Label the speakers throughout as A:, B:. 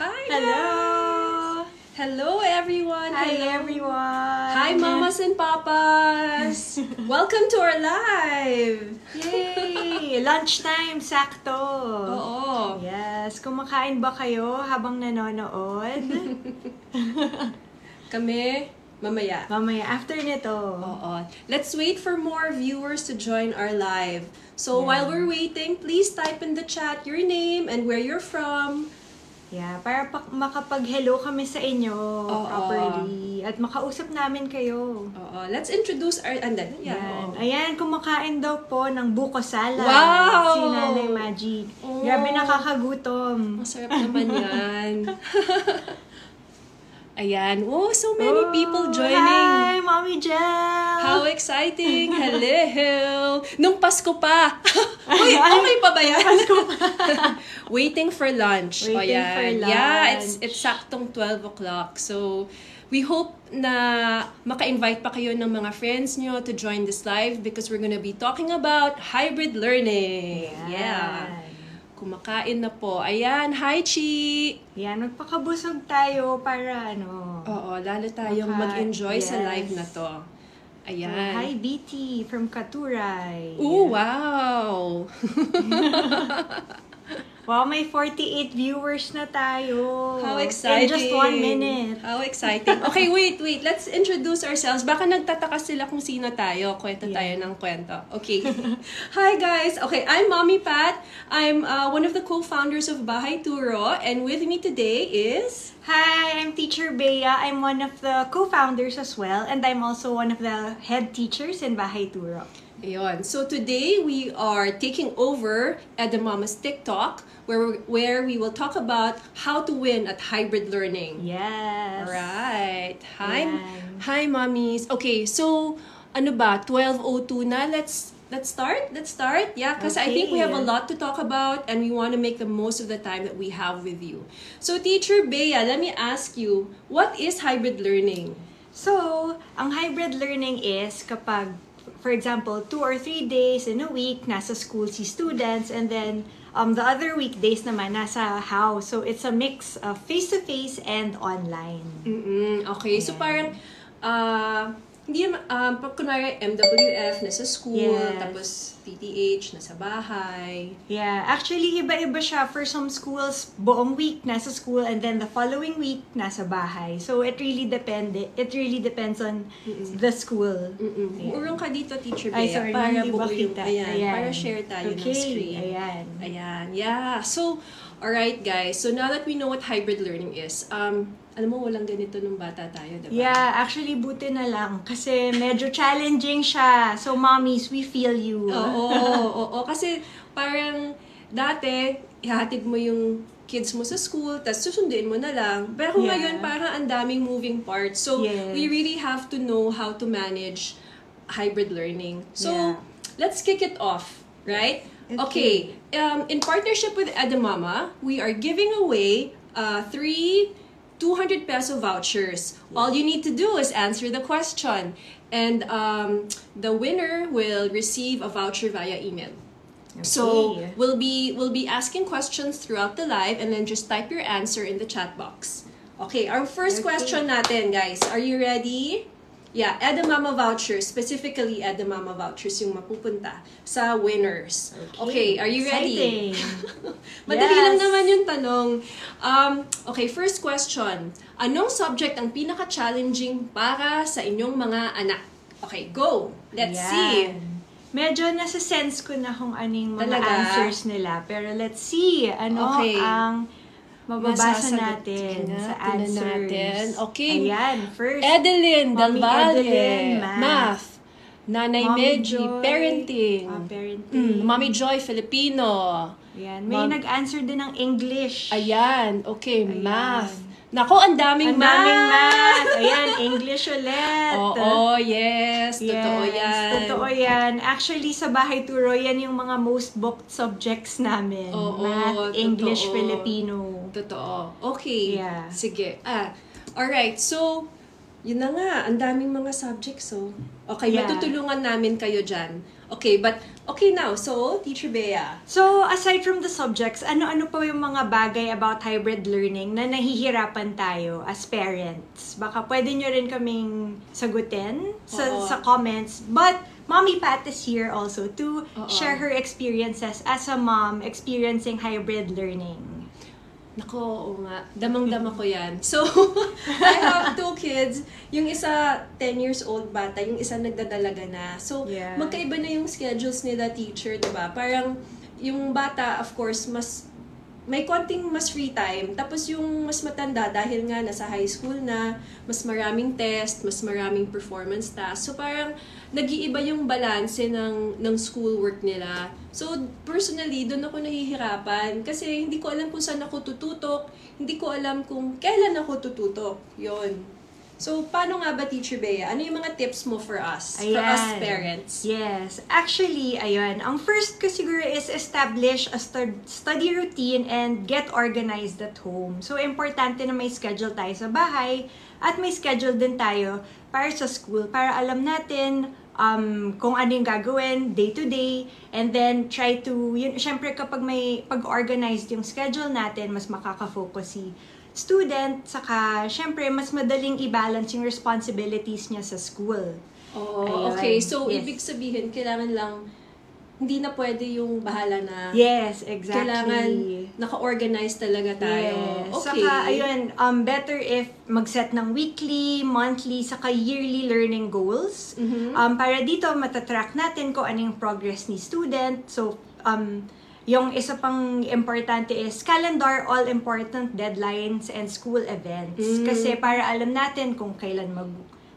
A: Hi
B: Hello!
A: guys! Hello everyone!
B: Hi
A: Hello.
B: everyone!
A: Hi mamas and papas! Welcome to our live!
B: Yay! Lunchtime, sakto!
A: Oo.
B: Yes, kumakain ba kayo habang nanonood?
A: Kami, mamaya.
B: Mamaya, after nito.
A: Oo. Let's wait for more viewers to join our live. So
B: Yeah.
A: while we're waiting, please type in the chat your name and where you're from.
B: Yeah, para pa- makapag-hello kami sa inyo properly. At makausap namin kayo.
A: Oo. Let's introduce our... And then, yeah.
B: Yan.
A: oo.
B: Ayan, kumakain daw po ng buko salad.
A: Wow!
B: Si Nanay Maggie.
A: Oh.
B: Grabe nakakagutom.
A: Masarap naman yan. Ayan. Oh, so many people
B: Oh,
A: joining.
B: Hi, Mommy Jel!
A: How exciting! Hello! Nung Pasko pa! Uy, okay pa ba yan? Waiting for lunch.
B: Waiting
A: yan.
B: for
A: Yeah, it's,
B: lunch.
A: it's saktong 12 o'clock. So, we hope na maka-invite pa kayo ng mga friends nyo to join this live because we're gonna be talking about hybrid learning. Yeah. Kumakain na po. Ayan, hi Chi!
B: Yan, magpakabusog tayo para ano.
A: Oo, lalo tayong
B: Maka-
A: mag-enjoy sa
B: yes.
A: live na to. Ayan.
B: Hi, BT from Katuray.
A: Ooh, wow!
B: Wow, may 48 viewers na tayo.
A: How exciting!
B: In just one minute.
A: How exciting. Okay, wait, wait. Let's introduce ourselves. Baka nagtataka sila kung sino tayo. Kwento
B: Yeah.
A: tayo ng kwento. Okay. Hi, guys. Okay, I'm Mommy Pat. I'm uh, one of the co-founders of Bahay Turo. And with me today is...
B: Hi, I'm Teacher Bea. I'm one of the co-founders as well. And I'm also one of the head teachers in Bahay Turo.
A: Ayun. So today we are taking over at the Mama's TikTok where where we will talk about how to win at hybrid learning.
B: Yes.
A: Alright. Hi.
B: Ayan.
A: Hi, mommies. Okay, so ano ba? 12:02 na. Let's let's start. Let's start. Yeah, because I think we have a lot to talk about and we want to make the most of the time that we have with you. So, teacher Bea, let me ask you, what is hybrid learning?
B: So, ang hybrid learning is kapag, for example, two or three days in a week, nasa school si students, and then um, the other weekdays naman, nasa house. So, it's a mix of face-to-face and online.
A: Mm-mm, okay, so
B: Ayan.
A: parang uh, hindi naman, um, kunwari MWF nasa school,
B: Yes.
A: tapos PTH nasa bahay.
B: Yeah, actually, iba-iba siya. For some schools, buong week nasa school, and then the following week, nasa bahay. So, it really depend. It really depends on the school.
A: Mm-mm.
B: Ayan.
A: Urong ka dito, Teacher Bea,
B: Ay, sorry,
A: para
B: hindi ba
A: yung,
B: kita?
A: ayan,
B: Ayan.
A: para share tayo ng
B: Okay,
A: screen.
B: ayan.
A: Ayan, yeah. So, alright guys, so now that we know what hybrid learning is, um, alam mo, walang ganito nung bata tayo, diba?
B: Yeah, actually, buti na lang. Kasi medyo challenging siya. So, mommies, we feel you.
A: Oo, oo, oo, kasi parang dati, ihatid mo yung kids mo sa school, tapos susunduin mo na lang. Pero
B: Yeah.
A: ngayon, parang ang daming moving parts. So,
B: Yes.
A: we really have to know how to manage hybrid learning. So,
B: Yeah.
A: let's kick it off, right? Okay.
B: Okay.
A: Um, in partnership with Edamama, we are giving away uh, three 200 peso vouchers. All you need to do is answer the question. And um, the winner will receive a voucher via email.
B: Okay.
A: So we'll be we'll be asking questions throughout the live and then just type your answer in the chat box. Okay, our first
B: Okay.
A: question natin, guys. Are you ready? Yeah, Edamama vouchers, specifically Edamama vouchers yung mapupunta sa winners. Okay, are you ready? Madali
B: Yes.
A: lang naman yung tanong. Um, okay, first question. Anong subject ang pinaka-challenging para sa inyong mga anak? Okay, go! Let's see.
B: Yan. Medyo nasa sense ko na kung anong mga
A: Talaga?
B: answers nila. Pero let's see, ano
A: Okay.
B: ang mababasa natin sa answers.
A: natin. Okay.
B: Ayan, first.
A: Edeline
B: Mommy
A: Dalvalle.
B: Edeline, math.
A: Nanay
B: Mommy
A: Meji,
B: Joy,
A: parenting.
B: ah, parenting.
A: Mm, Mommy Joy, Filipino.
B: Ayan, may
A: Mom-
B: nag-answer din ng English.
A: Ayan, okay,
B: Ayan.
A: math. Nako, ang daming
B: Ang
A: math.
B: daming math. Ayan, English ulit.
A: Oo, yes. Totoo
B: Yes,
A: yan.
B: Totoo yan. Actually, sa Bahay Turo, yan yung mga most booked subjects namin.
A: Oo,
B: Math, English,
A: totoo.
B: Filipino.
A: Totoo. Okay.
B: Yeah.
A: Sige. Ah, alright. So, yun na nga. Ang daming mga subjects, so. Okay,
B: Yeah.
A: matutulungan namin kayo dyan. Okay, but okay now. So, Teacher Bea.
B: So, aside from the subjects, ano-ano pa yung mga bagay about hybrid learning na nahihirapan tayo as parents? Baka pwede nyo rin kaming sagutin sa,
A: Oo.
B: sa comments. But, Mommy Pat is here also to
A: Oo.
B: share her experiences as a mom experiencing hybrid learning.
A: Nako, oo nga. Damang-dama ko yan. So, I have two kids. Yung isa, 10 years old bata. Yung isa, nagdadalaga na. So,
B: Yeah.
A: magkaiba na yung schedules nila teacher, di ba? Parang, yung bata, of course, mas may konting mas free time. Tapos yung mas matanda, dahil nga nasa high school na, mas maraming test, mas maraming performance tasks. So parang nag-iiba yung balanse ng, ng schoolwork nila. So personally, doon ako nahihirapan. Kasi hindi ko alam kung saan ako tututok. Hindi ko alam kung kailan ako tututok. Yon. So, paano nga ba, Teacher Bea? Ano yung mga tips mo for us? For us
B: Ayan.
A: parents?
B: Yes. Actually, ayun. Ang first ko siguro is establish a stud- study routine and get organized at home. So, importante na may schedule tayo sa bahay at may schedule din tayo para sa school para alam natin um, kung ano yung gagawin day to day and then try to, yun, syempre kapag may pag-organized yung schedule natin, mas makaka-focus si student, saka syempre mas madaling i-balance yung responsibilities niya sa school.
A: Oo,
B: Ayun.
A: okay. So,
B: Yes.
A: ibig sabihin, kailangan lang, hindi na pwede yung bahala na
B: Yes, exactly.
A: kailangan naka-organize talaga tayo.
B: Yes.
A: Okay.
B: Saka, ayun, um, better if mag-set ng weekly, monthly, saka yearly learning goals.
A: Mhm.
B: Um, para dito, matatrack natin kung ano yung progress ni student. So, um, yung isa pang importante is calendar all important deadlines and school events.
A: Mm.
B: Kasi para alam natin kung kailan mag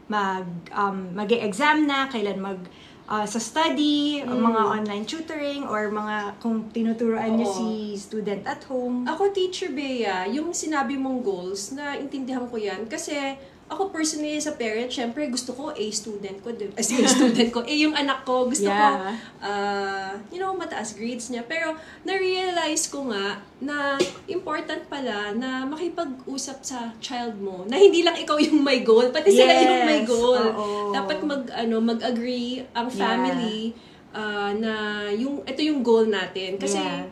B: mag um, mag-exam na, kailan mag uh, sa study,
A: Mm.
B: mga online tutoring or mga kung tinuturoan niyo si student at home.
A: Ako, Teacher Bea, yung sinabi mong goals, na intindihan ko yan. Kasi, ako personally as a parent, syempre gusto ko A student ko. di- As A student ko. A yung anak ko. Gusto ko,
B: Yeah.
A: uh, you know, mataas grades niya. Pero, na-realize ko nga na important pala na makipag-usap sa child mo. Na hindi lang ikaw yung may goal, pati sila
B: Yes.
A: yung may goal.
B: Oo.
A: Dapat mag, ano, mag-agree ang
B: Yeah.
A: family ah, na yung, ito yung goal natin. Kasi,
B: Yeah.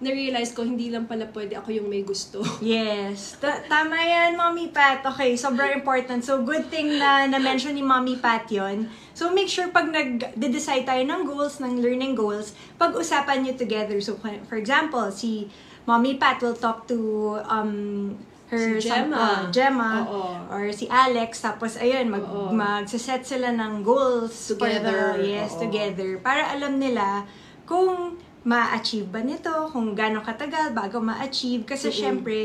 A: Na-realize ko, hindi lang pala pwede ako yung may gusto.
B: Yes. Ta- tama yan, Mommy Pat. Okay, sobrang important. So, good thing na na-mention ni Mommy Pat yon. So, make sure pag nag-decide tayo ng goals, ng learning goals, pag-usapan nyo together. So, for example, si Mommy Pat will talk to um, her
A: Si Gemma.
B: uh, Gemma
A: Oo.
B: or si Alex. Tapos, ayun, mag,
A: Oo.
B: magsiset sila ng goals
A: Together.
B: For the, yes,
A: Oo.
B: together. Para alam nila kung ma-achieve ba nito, kung gano'ng katagal bago ma-achieve. Kasi
A: Mm-mm.
B: syempre,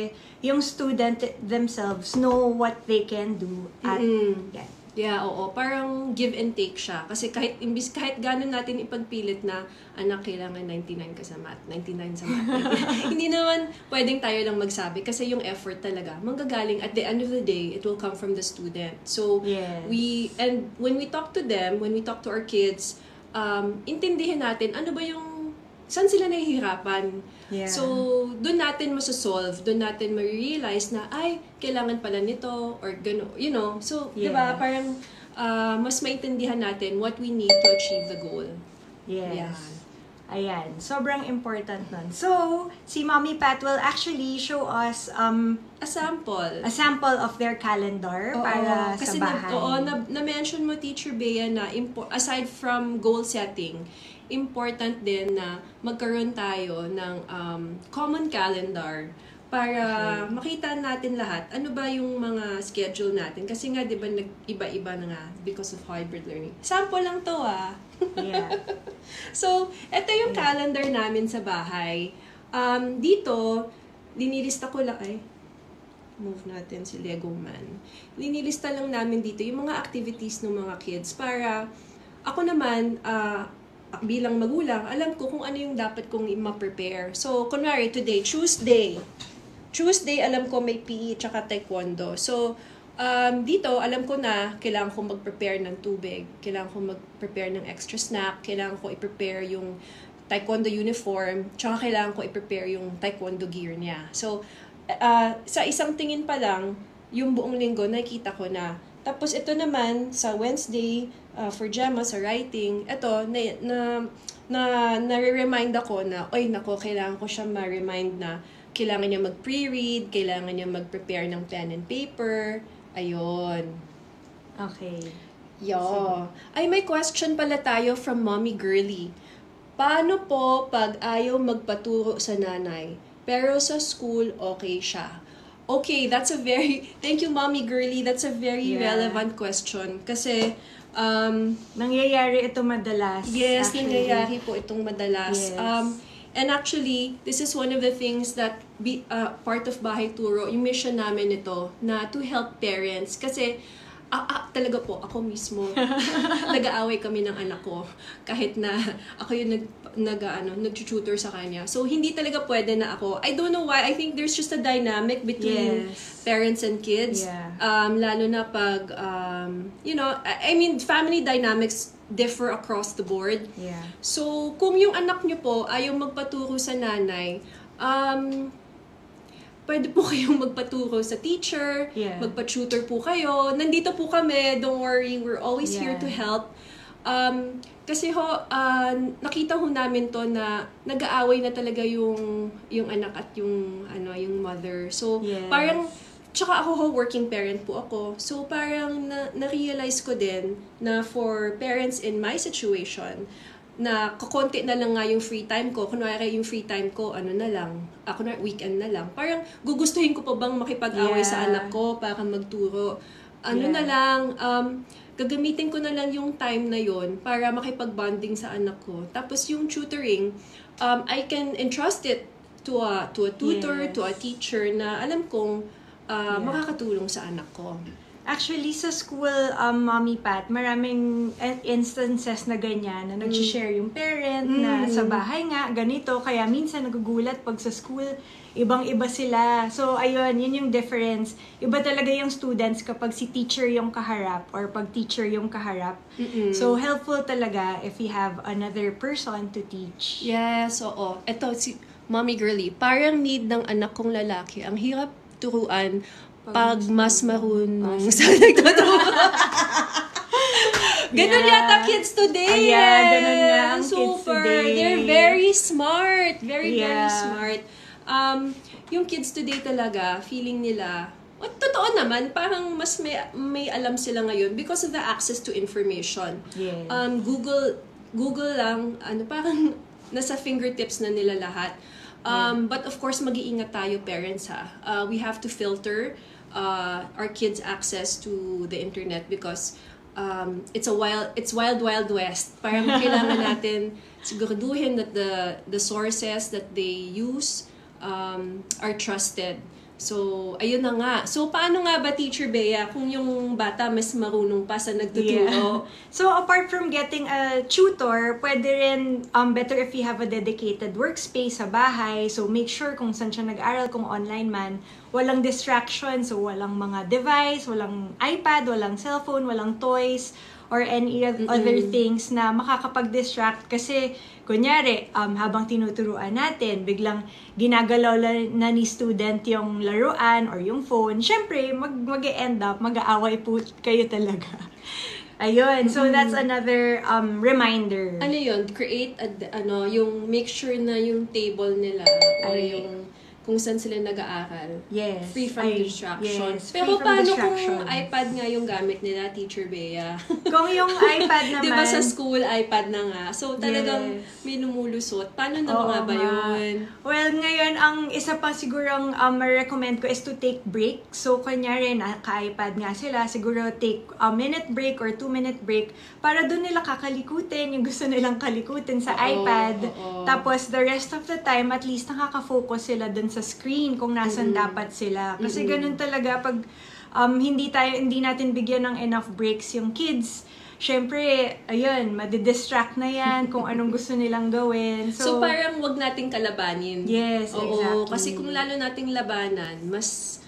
B: yung student themselves know what they can do at
A: Mm-mm.
B: yeah.
A: Yeah, oo. Parang give and take siya. Kasi kahit, imbis, kahit gano'n natin ipagpilit na, anak, kailangan 99 ka sa math, 99 sa math. 99. Hindi naman pwedeng tayo lang magsabi kasi yung effort talaga, manggagaling at the end of the day, it will come from the student. So,
B: Yes.
A: we, and when we talk to them, when we talk to our kids, um, intindihin natin, ano ba yung, saan sila nahihirapan?
B: Yeah.
A: So, doon natin masasolve, doon natin ma-realize na, ay, kailangan pala nito, or gano, you know. So, di ba,
B: Yes.
A: parang ah, mas maintindihan natin what we need to achieve the goal.
B: Yes.
A: Yan.
B: Ayan. Sobrang important nun. So, si Mommy Pat will actually show us um,
A: A sample.
B: a sample of their calendar
A: Oo,
B: para
A: kasi
B: sa bahay.
A: Na, oo, na, na-mention mo, Teacher Bea, na impo- aside from goal setting, important din na magkaroon tayo ng um, common calendar para makita natin lahat ano ba yung mga schedule natin. Kasi nga, di ba, nag-iba-iba na nga because of hybrid learning. Sample lang to ah.
B: yeah.
A: So, ito yung calendar namin sa bahay. Um, dito, linilista ko lang, ay, move natin si Lego Man. Linilista lang namin dito yung mga activities ng mga kids para ako naman, ah, bilang magulang, alam ko kung ano yung dapat kong ma-prepare. So, kunwari, today, Tuesday. Tuesday, alam ko may PE tsaka taekwondo. So, um, dito, alam ko na kailangan ko mag-prepare ng tubig. Kailangan ko mag-prepare ng extra snack. Kailangan ko i-prepare yung taekwondo uniform. Tsaka kailangan ko i-prepare yung taekwondo gear niya. So, uh, sa isang tingin pa lang, yung buong linggo, nakikita ko na Tapos ito naman sa Wednesday uh, for Gemma sa writing, ito na na na nare-remind ako na oy nako kailangan ko siya ma-remind na kailangan niya mag-pre-read, kailangan niya mag-prepare ng pen and paper. Ayun.
B: Okay.
A: Yo. Ay, may question pala tayo from Mommy Girly. Paano po pag ayaw magpaturo sa nanay, pero sa school okay siya? Okay, that's a very, thank you Mommy Girly, that's a very
B: Yeah.
A: relevant question. Kasi, um,
B: Nangyayari ito madalas.
A: Yes,
B: actually.
A: nangyayari po itong madalas.
B: Yes.
A: Um, and actually, this is one of the things that be, uh, part of Bahay Turo, yung mission namin ito, na to help parents. Kasi, ah, ah, talaga po, ako mismo, nag-aaway kami ng anak ko. Kahit na ako yung nag, nag, ano, nag-tutor sa kanya. So, hindi talaga pwede na ako. I don't know why. I think there's just a dynamic between
B: Yes.
A: parents and kids.
B: Yeah.
A: Um, lalo na pag, um, you know, I, I mean, family dynamics differ across the board.
B: Yeah.
A: So, kung yung anak nyo po ayaw magpaturo sa nanay, um, pwede po kayong magpaturo sa teacher,
B: Yeah.
A: magpa-tutor po kayo. Nandito po kami, don't worry, we're always here
B: Yeah.
A: to help. Um, kasi ho, ah, nakita ho namin to na nag-aaway na talaga yung yung anak at yung ano yung mother. So
B: Yes.
A: parang tsaka ako ho working parent po ako. So parang na, na-realize ko din na for parents in my situation na kakonti na lang nga yung free time ko. Kunwari yung free time ko, ano na lang, ako na weekend na lang. Parang gugustuhin ko pa bang makipag-away sa
B: Yeah.
A: anak ko para magturo. Ano
B: Yeah.
A: na lang, um, gagamitin ko na lang yung time na yon para makipag-bonding sa anak ko. Tapos yung tutoring, um, I can entrust it to a, to a tutor,
B: Yes.
A: to a teacher na alam kong uh,
B: Yeah.
A: makakatulong sa anak ko.
B: Actually, sa school, um, Mommy Pat, maraming instances na ganyan, na nag-share yung parent na
A: Mm.
B: sa bahay nga, ganito. Kaya minsan nagugulat pag sa school, ibang-iba sila. So, ayun, yun yung difference. Iba talaga yung students kapag si teacher yung kaharap or pag teacher yung kaharap.
A: Mm-mm.
B: So, helpful talaga if you have another person to teach.
A: Yes, oo. Ito, si Mommy Girly, parang need ng anak kong lalaki. Ang hirap turuan pag mas marunong sa nagtuturo. Ganun
B: Yeah.
A: yata kids today.
B: Ayan, ganun nga ang kids
A: Super.
B: today.
A: They're very smart. Very, very
B: Yeah.
A: smart. Um, yung kids today talaga, feeling nila, o, totoo naman, parang mas may, may alam sila ngayon because of the access to information
B: Yes.
A: um, Google Google lang, ano, parang nasa fingertips na nila lahat. Um, But of course, mag-iingat tayo parents ha. Uh, we have to filter uh, our kids' access to the internet because um, it's a wild, it's wild, wild west. Parang kailangan natin siguraduhin that the, the sources that they use um, are trusted. So, ayun na nga. So, paano nga ba, Teacher Bea, kung yung bata mas marunong pa sa nagtuturo?
B: So, apart from getting a tutor, pwede rin um, better if you have a dedicated workspace sa bahay. So, make sure kung saan siya nag-aral, kung online man, walang distraction. So, walang mga device, walang iPad, walang cellphone, walang toys, or any oth- other things na makakapag-distract. Kasi, kunyari, um, habang tinuturuan natin, biglang ginagalaw la- na ni student yung laruan or yung phone, syempre, mag, mag-end up, mag-aaway po kayo talaga. Ayun, so that's another um, reminder.
A: Ano yun? Create, a, ano, yung make sure na yung table nila or
B: Ay.
A: yung kung saan sila nag-aaral.
B: Yes.
A: Free from
B: Ay,
A: distraction.
B: yes,
A: Pero
B: free
A: paano kung iPad nga yung gamit nila, Teacher Bea?
B: Kung yung iPad naman,
A: Di ba sa school, iPad na nga. So talagang
B: Yes.
A: may lumulusot. Paano na
B: Oo
A: mga ba
B: nga.
A: yun?
B: Well, ngayon, ang isa pa sigurong um, recommend ko is to take break. So, kunyari, naka-iPad nga sila, siguro take a minute break or two minute break para doon nila kakalikutin yung gusto nilang kalikutin sa
A: Oo,
B: iPad.
A: oo.
B: Tapos, the rest of the time, at least nakaka-focus sila dun sa screen kung nasan dapat sila. Kasi ganun talaga pag um, hindi tayo hindi natin bigyan ng enough breaks yung kids. Syempre, ayun, madidistract na yan kung anong gusto nilang gawin.
A: So, parang wag nating kalabanin.
B: Yes,
A: Oo,
B: exactly.
A: kasi kung lalo nating labanan, mas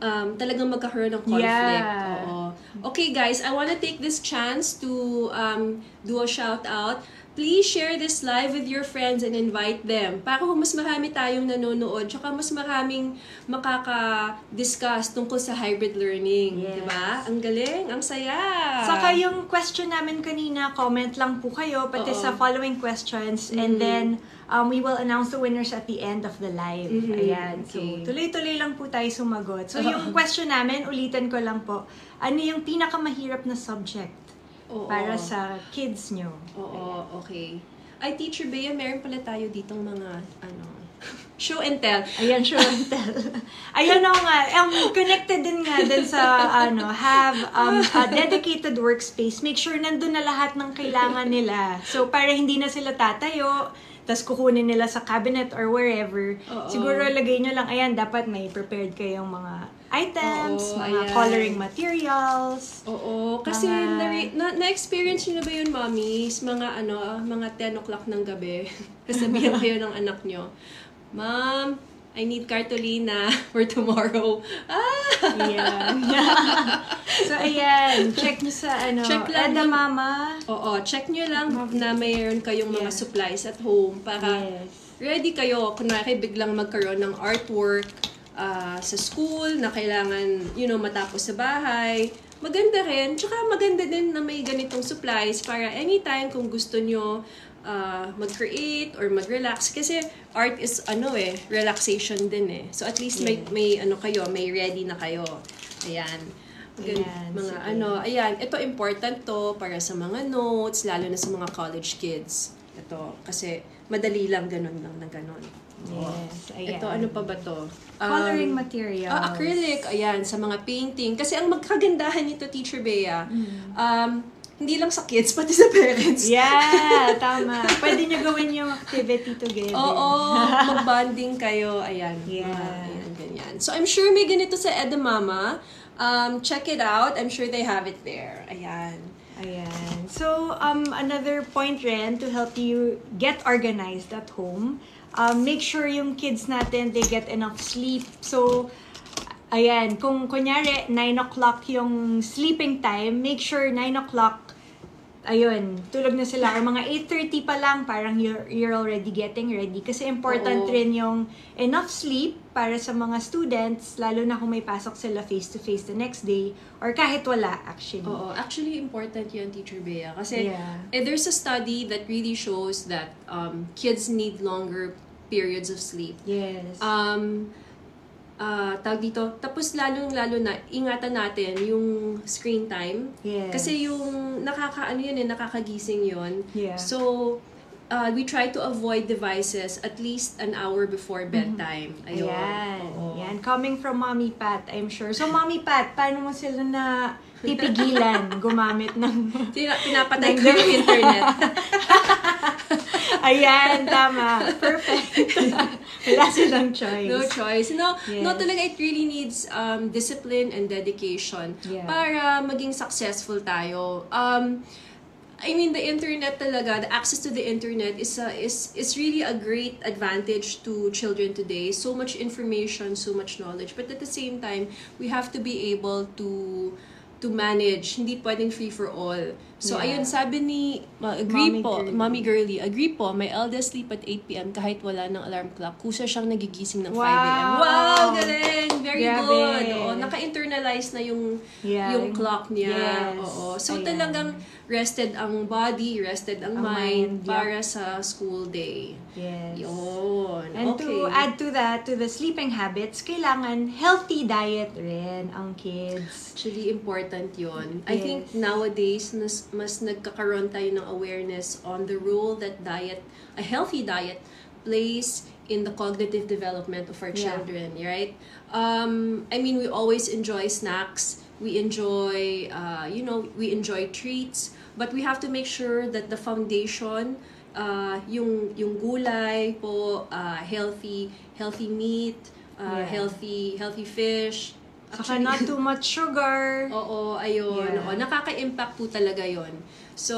A: um, talagang magkakaroon ng conflict.
B: Yeah.
A: Oo. Okay guys, I want to take this chance to um, do a shout out please share this live with your friends and invite them para kung mas marami tayong nanonood, tsaka mas maraming makaka-discuss tungkol sa hybrid learning.
B: Yes.
A: Diba? Ang galing, ang saya.
B: Saka yung question namin kanina, comment lang po kayo, pati
A: Oo.
B: sa following questions. And then, um, we will announce the winners at the end of the live.
A: Mhm.
B: Ayan. So,
A: Okay.
B: tuloy-tuloy lang po tayo sumagot. So, yung question namin, ulitin ko lang po, ano yung pinakamahirap na subject
A: Oo.
B: para sa kids nyo?
A: Oo, okay. Ay, Teacher Bea, meron pala tayo ditong mga, ano, show and tell.
B: Ayan, sure and tell. Ayan o nga, um, connected din nga din sa, ano, have um, a dedicated workspace. Make sure nandun na lahat ng kailangan nila. So, para hindi na sila tatayo, tapos kukunin nila sa cabinet or wherever.
A: Oo.
B: Siguro lagay nyo lang, ayan, dapat may prepared kayong mga items,
A: Oo,
B: mga
A: ayan.
B: coloring materials.
A: Oo, kasi
B: Mga-
A: na- na, na-experience nyo na ba yun, mommies? Mga ano, mga 10 o'clock ng gabi. Kasabihan kayo ng anak nyo, Mom, I need cartolina for tomorrow. Ah!
B: Ayan. so, ayan, check nyo sa, ano,
A: Check lang
B: Eda Mama.
A: Oo, check nyo lang na mayroon kayong mga
B: Yeah.
A: supplies at home para
B: Yes.
A: ready kayo. Kunwari biglang magkaroon ng artwork ah, sa school na kailangan, you know, matapos sa bahay. Maganda rin. Tsaka maganda din na may ganitong supplies para anytime kung gusto nyo ah, mag-create or mag-relax. Kasi art is, ano eh, relaxation din eh. So at least may,
B: Yes.
A: may ano kayo, may ready na kayo. Ayan. Gan-
B: Ayan,
A: mga
B: sige.
A: ano, ayan, ito important to para sa mga notes, lalo na sa mga college kids. Ito, kasi madali lang ganun lang na ganun.
B: Yes, ayan.
A: Ito, ano pa ba to?
B: Coloring
A: Um,
B: materials.
A: Ah, acrylic, ayan, sa mga painting. Kasi ang magkagandahan nito, Teacher Bea,
B: Mm.
A: um, hindi lang sa kids, pati sa parents.
B: Yeah, tama. Pwede nyo gawin yung activity together.
A: Oo, mag-bonding kayo. Ayan.
B: Yeah.
A: ayan, ganyan. So, I'm sure may ganito sa Edamama. Um, check it out. I'm sure they have it there. Ayan.
B: Ayan. So, um, another point rin to help you get organized at home, um, make sure yung kids natin, they get enough sleep. So, ayan, kung kunyari, 9 o'clock yung sleeping time, make sure 9 o'clock, ayun, tulog na sila. Or mga 8.30 pa lang, parang you're, you're already getting ready. Kasi important
A: Oo.
B: rin yung enough sleep para sa mga students, lalo na kung may pasok sila face-to-face the next day, or kahit wala, actually.
A: Oo, actually important yan, Teacher Bea. Kasi
B: Yeah.
A: eh, there's a study that really shows that um, kids need longer periods of sleep.
B: Yes.
A: Um, ah tawag dito, tapos lalong-lalo na, ingatan natin yung screen time.
B: Yes.
A: Kasi yung nakaka, ano yun eh, nakakagising yun.
B: Yeah.
A: So, uh, we try to avoid devices at least an hour before bedtime. Ayun.
B: Ayan.
A: Oo.
B: Ayan. Coming from Mommy Pat, I'm sure. So, Mommy Pat, paano mo sila na pipigilan gumamit ng...
A: Pinapatay ko yung internet.
B: Ayan, tama. Perfect. Wala silang choice.
A: No choice. No, no
B: Yes.
A: talaga it really needs um, discipline and dedication
B: Yeah.
A: para maging successful tayo. Um, I mean, the internet talaga, the access to the internet is a, is is really a great advantage to children today. So much information, so much knowledge. But at the same time, we have to be able to to manage. Hindi pwedeng free for all. So
B: Yeah.
A: ayun, sabi ni uh, agree
B: Mommy
A: po,
B: girly.
A: Mommy girly, agree po, my eldest sleep at 8 p.m. kahit wala ng alarm clock. Kusa siyang nagigising ng 5 a.m.
B: Wow!
A: Wow, galing! Very
B: Grabe.
A: good. Oo, naka-internalize na yung
B: Yeah.
A: yung clock niya.
B: Yes.
A: Oo. So
B: Ayan.
A: talagang rested ang body, rested ang,
B: Ang
A: mind,
B: mind,
A: para sa school day.
B: Yes.
A: Yun.
B: And
A: okay.
B: to add to that, to the sleeping habits, kailangan healthy diet rin ang kids.
A: Actually, important yon. I
B: Yes.
A: think nowadays, mas, mas nagkakaroon tayo ng awareness on the role that diet, a healthy diet, plays in the cognitive development of our
B: Yeah.
A: children, right? Um, I mean, we always enjoy snacks. We enjoy, uh, you know, we enjoy treats. But we have to make sure that the foundation, uh, yung, yung gulay po, uh, healthy, healthy meat, uh,
B: Yeah.
A: healthy, healthy fish.
B: Saka not too much sugar.
A: Oo, ayun.
B: Yeah.
A: Oo, nakaka-impact po talaga yon. So,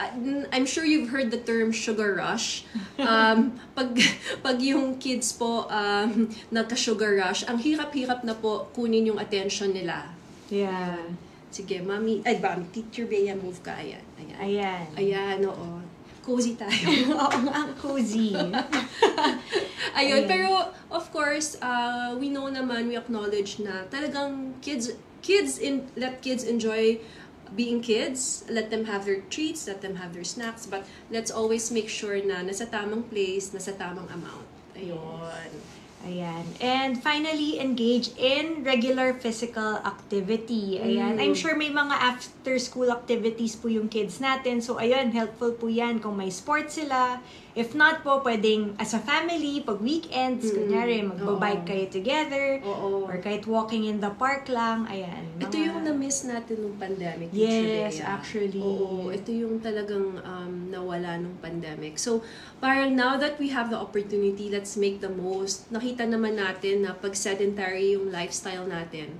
A: I'm sure you've heard the term sugar rush. Um, pag, pag yung kids po um, nagka-sugar rush, ang hirap-hirap na po kunin yung attention nila.
B: Yeah.
A: Sige, mami, ay ba, teacher Bea, move ka. Ayan, ayan.
B: Ayan.
A: Ayan, oo. Cozy tayo.
B: Oo nga, ang cozy.
A: Ayun, pero of course, uh, we know naman, we acknowledge na talagang kids, kids in let kids enjoy being kids, let them have their treats, let them have their snacks, but let's always make sure na nasa tamang place, nasa tamang amount. Ayun.
B: Ayan. And finally, engage in regular physical activity. Ayan.
A: Mm.
B: I'm sure may mga after-school activities po yung kids natin. So, ayun, helpful po yan kung may sports sila. If not po, pwedeng as a family, pag weekends,
A: Mm.
B: kunyari, magbabike kayo together.
A: Oo.
B: Or kahit walking in the park lang. Ayan.
A: Ito
B: mga-
A: yung na-miss natin nung pandemic.
B: Yes,
A: Bea.
B: actually.
A: Oo, ito yung talagang um, nawala nung pandemic. So, parang now that we have the opportunity, let's make the most. Nakita naman natin na pag sedentary yung lifestyle natin,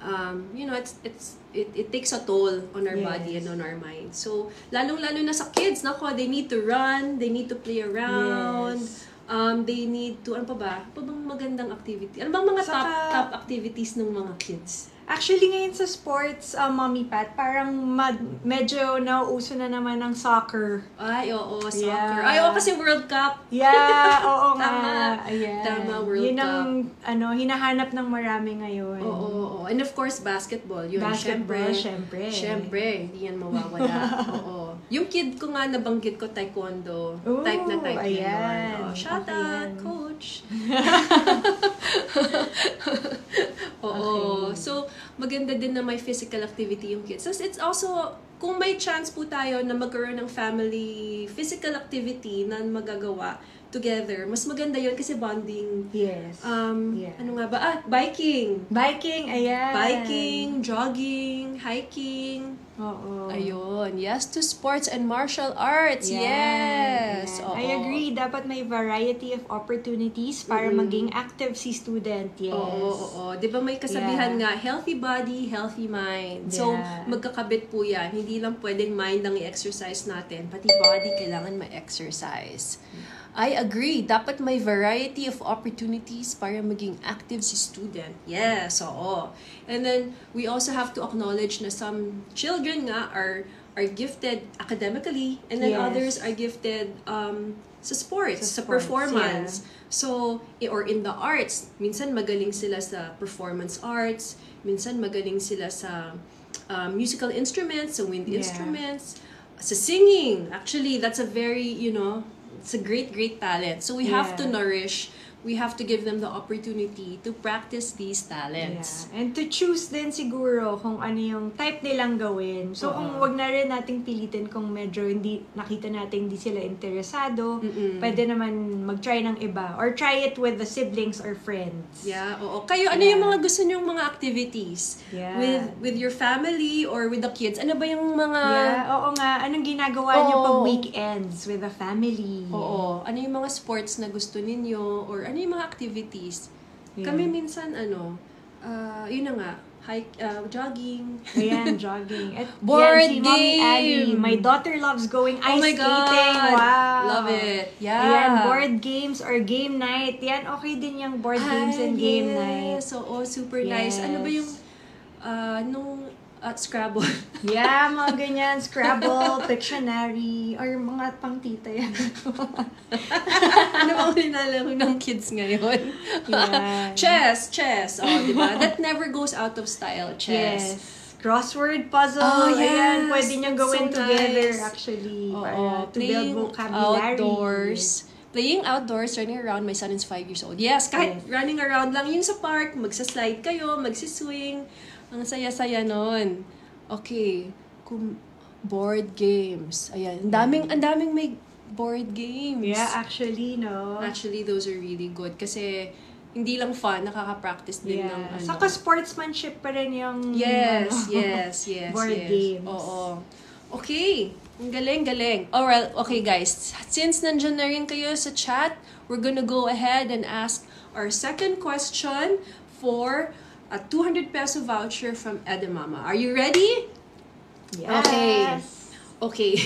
A: um, you know, it's, it's, it, it takes a toll on our
B: Yes.
A: body and on our mind. So, lalong-lalo na sa kids, nako, they need to run, they need to play around,
B: Yes.
A: um, they need to, ano pa ba? Ano pa bang magandang activity? Ano bang mga top,
B: Saka-
A: top activities ng mga kids?
B: Actually, ngayon sa sports, uh, Mommy Pat, parang mad- medyo nauuso na naman ng soccer.
A: Ay, oo, soccer.
B: Yeah.
A: Ay, oo, kasi World Cup.
B: Yeah, oo nga.
A: Tama.
B: Ayan.
A: Tama, World
B: Yun ang ano, hinahanap ng marami ngayon.
A: Oo, oo, oo. And of course, basketball. Yun,
B: Basketball,
A: syempre.
B: syempre.
A: Syempre, hindi yan mawawala. oo. Yung kid ko nga nabanggit ko, taekwondo.
B: Ooh,
A: type na type yun.
B: ayan.
A: Oh, shout
B: Okay
A: out, coach. oo.
B: Okay.
A: So, maganda din na may physical activity yung kids. So, it's also, kung may chance po tayo na magkaroon ng family physical activity na magagawa together, mas maganda yun kasi bonding.
B: Yes.
A: Um,
B: Yeah.
A: ano nga ba? Ah, biking.
B: Biking, ayan.
A: Biking, jogging, hiking.
B: Oo.
A: Ayun. Yes to sports and martial arts.
B: Yan,
A: yes. Oo.
B: I agree. Dapat may variety of opportunities para
A: Mhm.
B: maging active si student. Yes.
A: Oo, oo, oo. Di ba may kasabihan
B: Yeah.
A: nga, healthy body, healthy mind. So,
B: Yeah.
A: magkakabit po yan. Hindi lang pwedeng mind ang i-exercise natin, pati body kailangan ma-exercise. I agree. Dapat may variety of opportunities para maging active si student. Yes, oo. And then, we also have to acknowledge na some children nga are are gifted academically and then
B: Yes.
A: others are gifted um, sa sports,
B: Sa
A: sa,
B: sports,
A: performance. So, i- or in the arts, minsan magaling sila sa performance arts, minsan magaling sila sa um, musical instruments, sa wind
B: Yeah.
A: instruments, sa singing. Actually, that's a very, you know, it's a great, great talent. So we have to
B: Yeah.
A: nourish, we have to give them the opportunity to practice these talents.
B: Yeah. And to choose din siguro kung ano yung type nilang gawin. So,
A: Oo.
B: kung wag na rin nating pilitin kung medyo hindi nakita natin hindi sila interesado,
A: Mm-mm.
B: pwede naman mag-try ng iba. Or try it with the siblings or friends.
A: Yeah, oo. Kayo, ano
B: Yeah.
A: yung mga gusto niyong mga activities?
B: Yeah.
A: With with your family or with the kids? Ano ba yung mga...
B: yeah, oo nga. Anong ginagawa niyo pag
A: Oo.
B: weekends with the family?
A: Oo. Ano yung mga sports na gusto ninyo? Or ano yung mga activities?
B: Yeah.
A: Kami minsan, ano, ah, yun na nga, hike, ah, jogging.
B: Ayan, jogging. At
A: Board
B: yan, si Mommy
A: game!
B: Abby. My daughter loves going ice
A: oh my
B: skating.
A: God!
B: Wow!
A: Love it. Yeah.
B: Ayan, board games or game night. Yan, okay din yung board games
A: Ay,
B: and game
A: yes.
B: night.
A: Oo, super nice. Ano ba
B: Yes.
A: yung, ah, nung, at Scrabble?
B: Yeah, mga ganyan. Scrabble, Pictionary, or mga pang tita yan.
A: ano bang nilalaro ng kids ngayon?
B: Yan.
A: chess, chess. Oh, di ba? That never goes out of style, chess.
B: Yes. Crossword puzzle.
A: Oh,
B: Ayan,
A: yes.
B: pwede nyo gawin
A: So
B: together
A: nice.
B: actually.
A: Oo,
B: para to build vocabulary.
A: outdoors. Playing outdoors, running around. My son is five years old. Yes, kahit
B: Yes.
A: running around lang yung sa park, magsaslide kayo, magsiswing. Ang saya-saya nun. Okay. Kung board games. Ayan. Ang daming, ang daming may board games.
B: Yeah, actually, no?
A: Actually, those are really good. Kasi, hindi lang fun, nakaka-practice din
B: Yeah.
A: ng ano.
B: Saka sportsmanship pa rin yung
A: Yes,
B: ano,
A: yes, yes,
B: board
A: yes.
B: games.
A: Oo. Okay. Ang galing, galing. Alright, okay guys. Since nandyan na rin kayo sa chat, we're gonna go ahead and ask our second question for a 200 peso voucher from Edamama. Are you ready?
B: Yes.
A: Okay. Okay.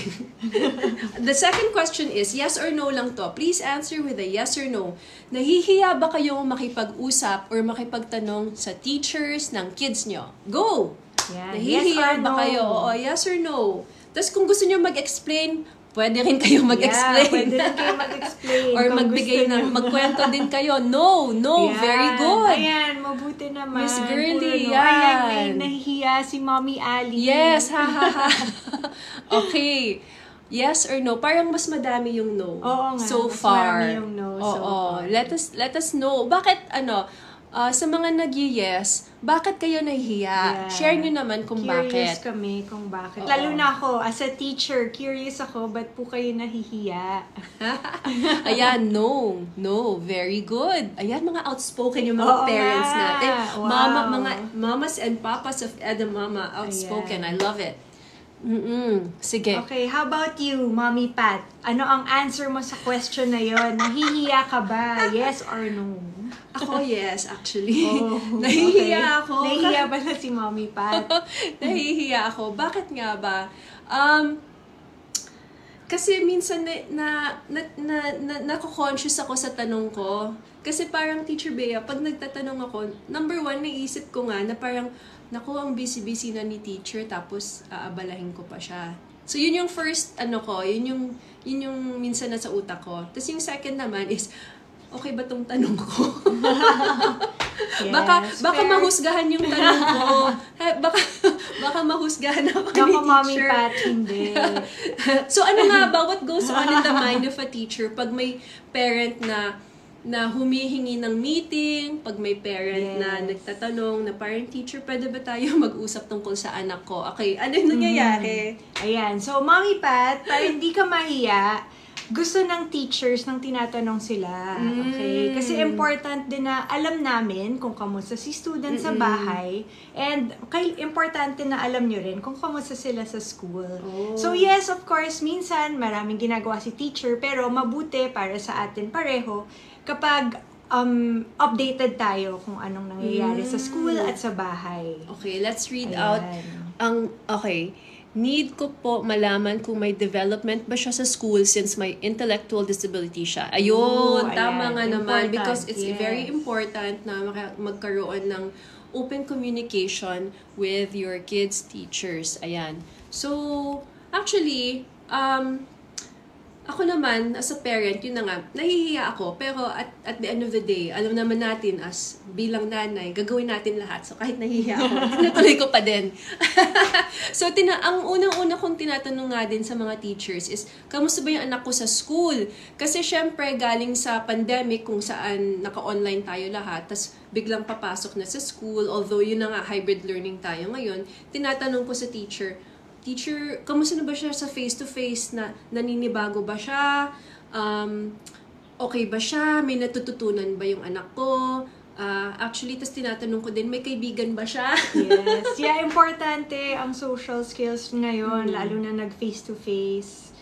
A: the second question is, yes or no lang to. Please answer with a yes or no. Nahihiya ba kayong makipag-usap or makipagtanong sa teachers ng kids nyo? Go!
B: Yeah.
A: Nahihiya
B: yes or
A: ba
B: no?
A: kayo? Oo, yes or no. Tapos kung gusto nyo mag-explain pwede rin kayo mag-explain.
B: Yeah, pwede rin kayo mag-explain.
A: Or magbigay
B: nyo.
A: magkwento din kayo. No, no,
B: Yan.
A: very good.
B: Ayan, mabuti naman.
A: Miss Girly,
B: no. Ayan, may
A: yan.
B: nahihiya si Mommy Ali.
A: Yes, ha ha ha. okay. Yes or no? Parang mas madami yung no.
B: Oo nga,
A: So
B: mas
A: far.
B: marami yung no so
A: Oo.
B: far.
A: Let us let us know. Bakit ano ah, sa mga nag-yes, bakit kayo nahihiya?
B: Yeah.
A: Share nyo naman kung
B: curious
A: bakit.
B: kami kung bakit.
A: Oo.
B: Lalo na ako, as a teacher, curious ako, ba't po kayo nahihiya?
A: Ayan, no. No, very good. Ayan, mga outspoken yung mga
B: Oo
A: parents natin.
B: Wow.
A: Mama, mga mamas and papas of Eda Mama, outspoken. I
B: Ayan.
A: love it. Mm-mm. Sige.
B: Okay, how about you, Mommy Pat? Ano ang answer mo sa question na yon? Nahihiya ka ba? Yes or no?
A: Ako, yes, actually.
B: Oh,
A: Nahihiya
B: okay.
A: ako.
B: Nahihiya pala si Mommy Pat.
A: Nahihiya ako. Bakit nga ba? Um, kasi minsan na, na, na, na, na, nako-conscious ako sa tanong ko. Kasi parang Teacher Bea, pag nagtatanong ako, number one, naisip ko nga na parang, naku, ang busy-busy na ni teacher, tapos aabalahin ko pa siya. So, yun yung first, ano ko, yun yung, yun yung minsan nasa utak ko. Tapos yung second naman is, okay ba tong tanong ko? baka
B: Yes,
A: baka
B: fair.
A: mahusgahan yung tanong ko. Baka baka mahusgahan ako ni
B: Baka
A: teacher.
B: Mommy Pat, hindi.
A: so ano nga ba what goes on in the mind of a teacher pag may parent na na humihingi ng meeting, pag may parent na
B: Yes.
A: nagtatanong na parang teacher, pwede ba tayo mag-usap tungkol sa anak ko? Okay, ano yung nangyayari?
B: Ayan. So, Mommy Pat, para hindi ka mahiya, gusto ng teachers nang tinatanong sila. Okay?
A: Mm.
B: Kasi important din na alam namin kung kamusta si student sa bahay. And kay, importante na alam nyo rin kung kamusta sila sa school.
A: Oh.
B: So, yes, of course, minsan maraming ginagawa si teacher, pero mabuti para sa atin pareho kapag um, updated tayo kung anong nangyayari sa school at sa bahay.
A: Okay, let's read
B: Ayan.
A: out ang okay. Need ko po malaman kung may development ba siya sa school since may intellectual disability siya. Ayun,
B: Ooh,
A: tama
B: ayan.
A: nga naman
B: Important,
A: because it's
B: yes.
A: very important na magkaroon ng open communication with your kids' teachers. Ayan. So, actually, um, ako naman, as a parent, yun na nga, nahihiya ako. Pero at, at the end of the day, alam naman natin as bilang nanay, gagawin natin lahat. So kahit nahihiya ako, tinutuloy ko pa din. so tina ang unang-una kong tinatanong nga din sa mga teachers is, kamusta ba yung anak ko sa school? Kasi syempre, galing sa pandemic kung saan naka-online tayo lahat, tas biglang papasok na sa school, although yun na nga, hybrid learning tayo ngayon, tinatanong ko sa teacher, teacher, kamusta na ba siya sa face-to-face na naninibago ba siya? Um, okay ba siya? May natututunan ba yung anak ko? Ah, actually, tas tinatanong ko din, may kaibigan ba siya?
B: Yes. Yeah, importante ang social skills ngayon,
A: Mm.
B: lalo na nag face-to-face.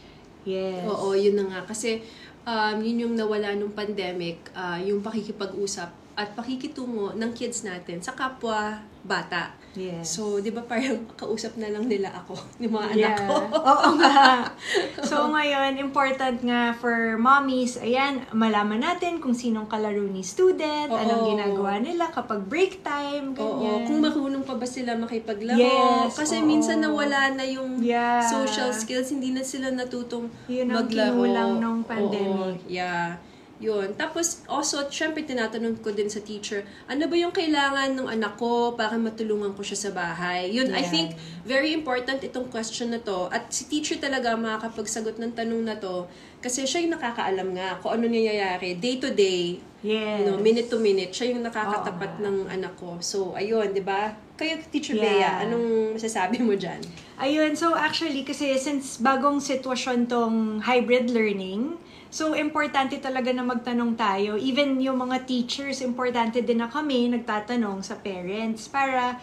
B: Yes.
A: Oo, yun na nga. Kasi um, yun yung nawala nung pandemic, ah, yung pakikipag-usap at pakikitungo ng kids natin sa kapwa bata.
B: Yes.
A: So, di ba parang kausap na lang nila ako, yung mga anak
B: Yeah.
A: ko.
B: Oo nga. So ngayon, important nga for mommies, ayan, malaman natin kung sinong kalaro ni student,
A: Oo.
B: anong ginagawa nila kapag break time,
A: Oo,
B: ganyan.
A: kung marunong pa ba sila makipaglaro.
B: Yes,
A: Kasi
B: oo.
A: minsan nawala na yung
B: Yeah.
A: social skills, hindi na sila natutong
B: Yun ang
A: maglaro.
B: kinulang nung pandemic.
A: Oo, yeah. Yun. Tapos, also, syempre, tinatanong ko din sa teacher, ano ba yung kailangan ng anak ko para matulungan ko siya sa bahay? Yun, I
B: Yeah.
A: think, very important itong question na to. At si teacher talaga makakapagsagot ng tanong na to kasi siya yung nakakaalam nga kung ano nangyayari day to day,
B: Yes.
A: you know, minute to minute. Siya yung nakakatapat
B: Oo.
A: ng anak ko. So, ayun, di ba? Kayo, Teacher
B: Yeah.
A: Bea, anong masasabi mo dyan?
B: Ayun, so actually, kasi since bagong sitwasyon tong hybrid learning, so importante talaga na magtanong tayo. Even yung mga teachers, importante din na kami nagtatanong sa parents para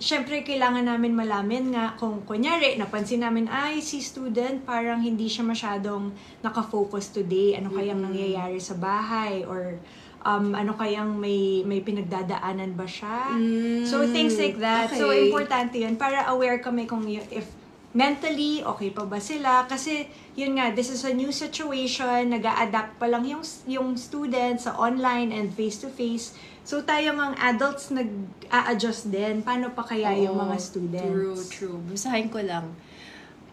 B: syempre kailangan namin malamin nga kung kunyari napansin namin ay si student parang hindi siya masyadong nakafocus today. Ano kayang nangyayari sa bahay? Or um, ano kayang may may pinagdadaanan ba siya? So things like that. So
A: okay.
B: importante yun para aware kami kung y- if mentally okay pa ba sila kasi yun nga this is a new situation nag adapt pa lang yung yung students sa online and face to face so tayo mga adults nag-a-adjust din paano pa kaya yung
A: Oo,
B: mga students
A: True, true. Basahin ko lang.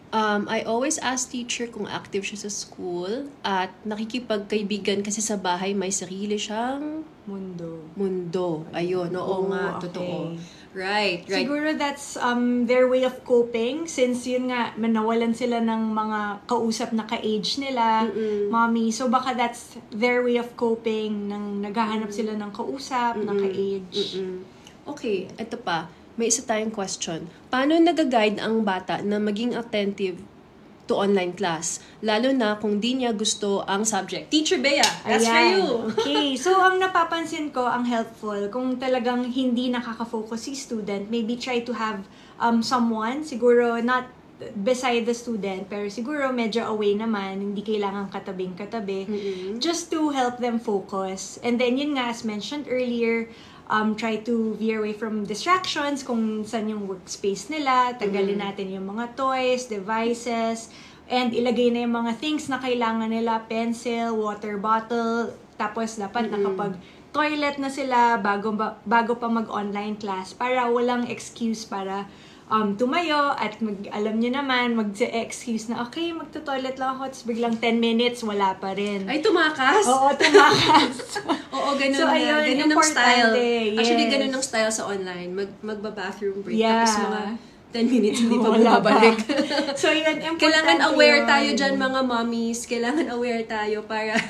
A: Um, I always ask teacher kung active siya sa school at nakikipagkaibigan kasi sa bahay may sarili siyang
B: Mundo.
A: mundo. Ayun, oo
B: Oh,
A: nga,
B: okay.
A: totoo. Right, right.
B: Siguro that's um their way of coping since yun nga nawalan sila ng mga kausap na ka-age nila, mommy. So baka that's their way of coping nang naghahanap sila ng kausap na ka-age.
A: Mm. Okay, ito pa. May isa tayong question. Paano nag-guide ang bata na maging attentive to online class? Lalo na kung di niya gusto ang subject. Teacher Bea, that's for
B: Ayan.
A: you.
B: Okay. So, ang napapansin ko, ang helpful, kung talagang hindi nakaka-focus si student, maybe try to have um, someone, siguro not beside the student, pero siguro medyo away naman, hindi kailangan katabing-katabi, just to help them focus. And then, yun nga, as mentioned earlier, um, try to veer away from distractions, kung saan yung workspace nila, tanggalin natin yung mga toys, devices, and ilagay na yung mga things na kailangan nila, pencil, water bottle, tapos dapat nakapag toilet na sila bago ba- bago pa mag-online class para walang excuse para um, tumayo at mag, alam nyo naman, mag-excuse na, okay, magto-toilet lang ako, tapos biglang 10 minutes, wala pa rin.
A: Ay, tumakas?
B: Oo, tumakas.
A: Oo, ganun
B: So,
A: na.
B: ayun,
A: ganun ang style.
B: importante,
A: Actually,
B: yes.
A: ganun ang style sa online. Mag, magba-bathroom break.
B: Yeah.
A: Tapos mga 10 minutes hindi pa bumabalik.
B: so, yun,
A: Kailangan aware
B: yun.
A: tayo dyan, mga mommies. Kailangan aware tayo para...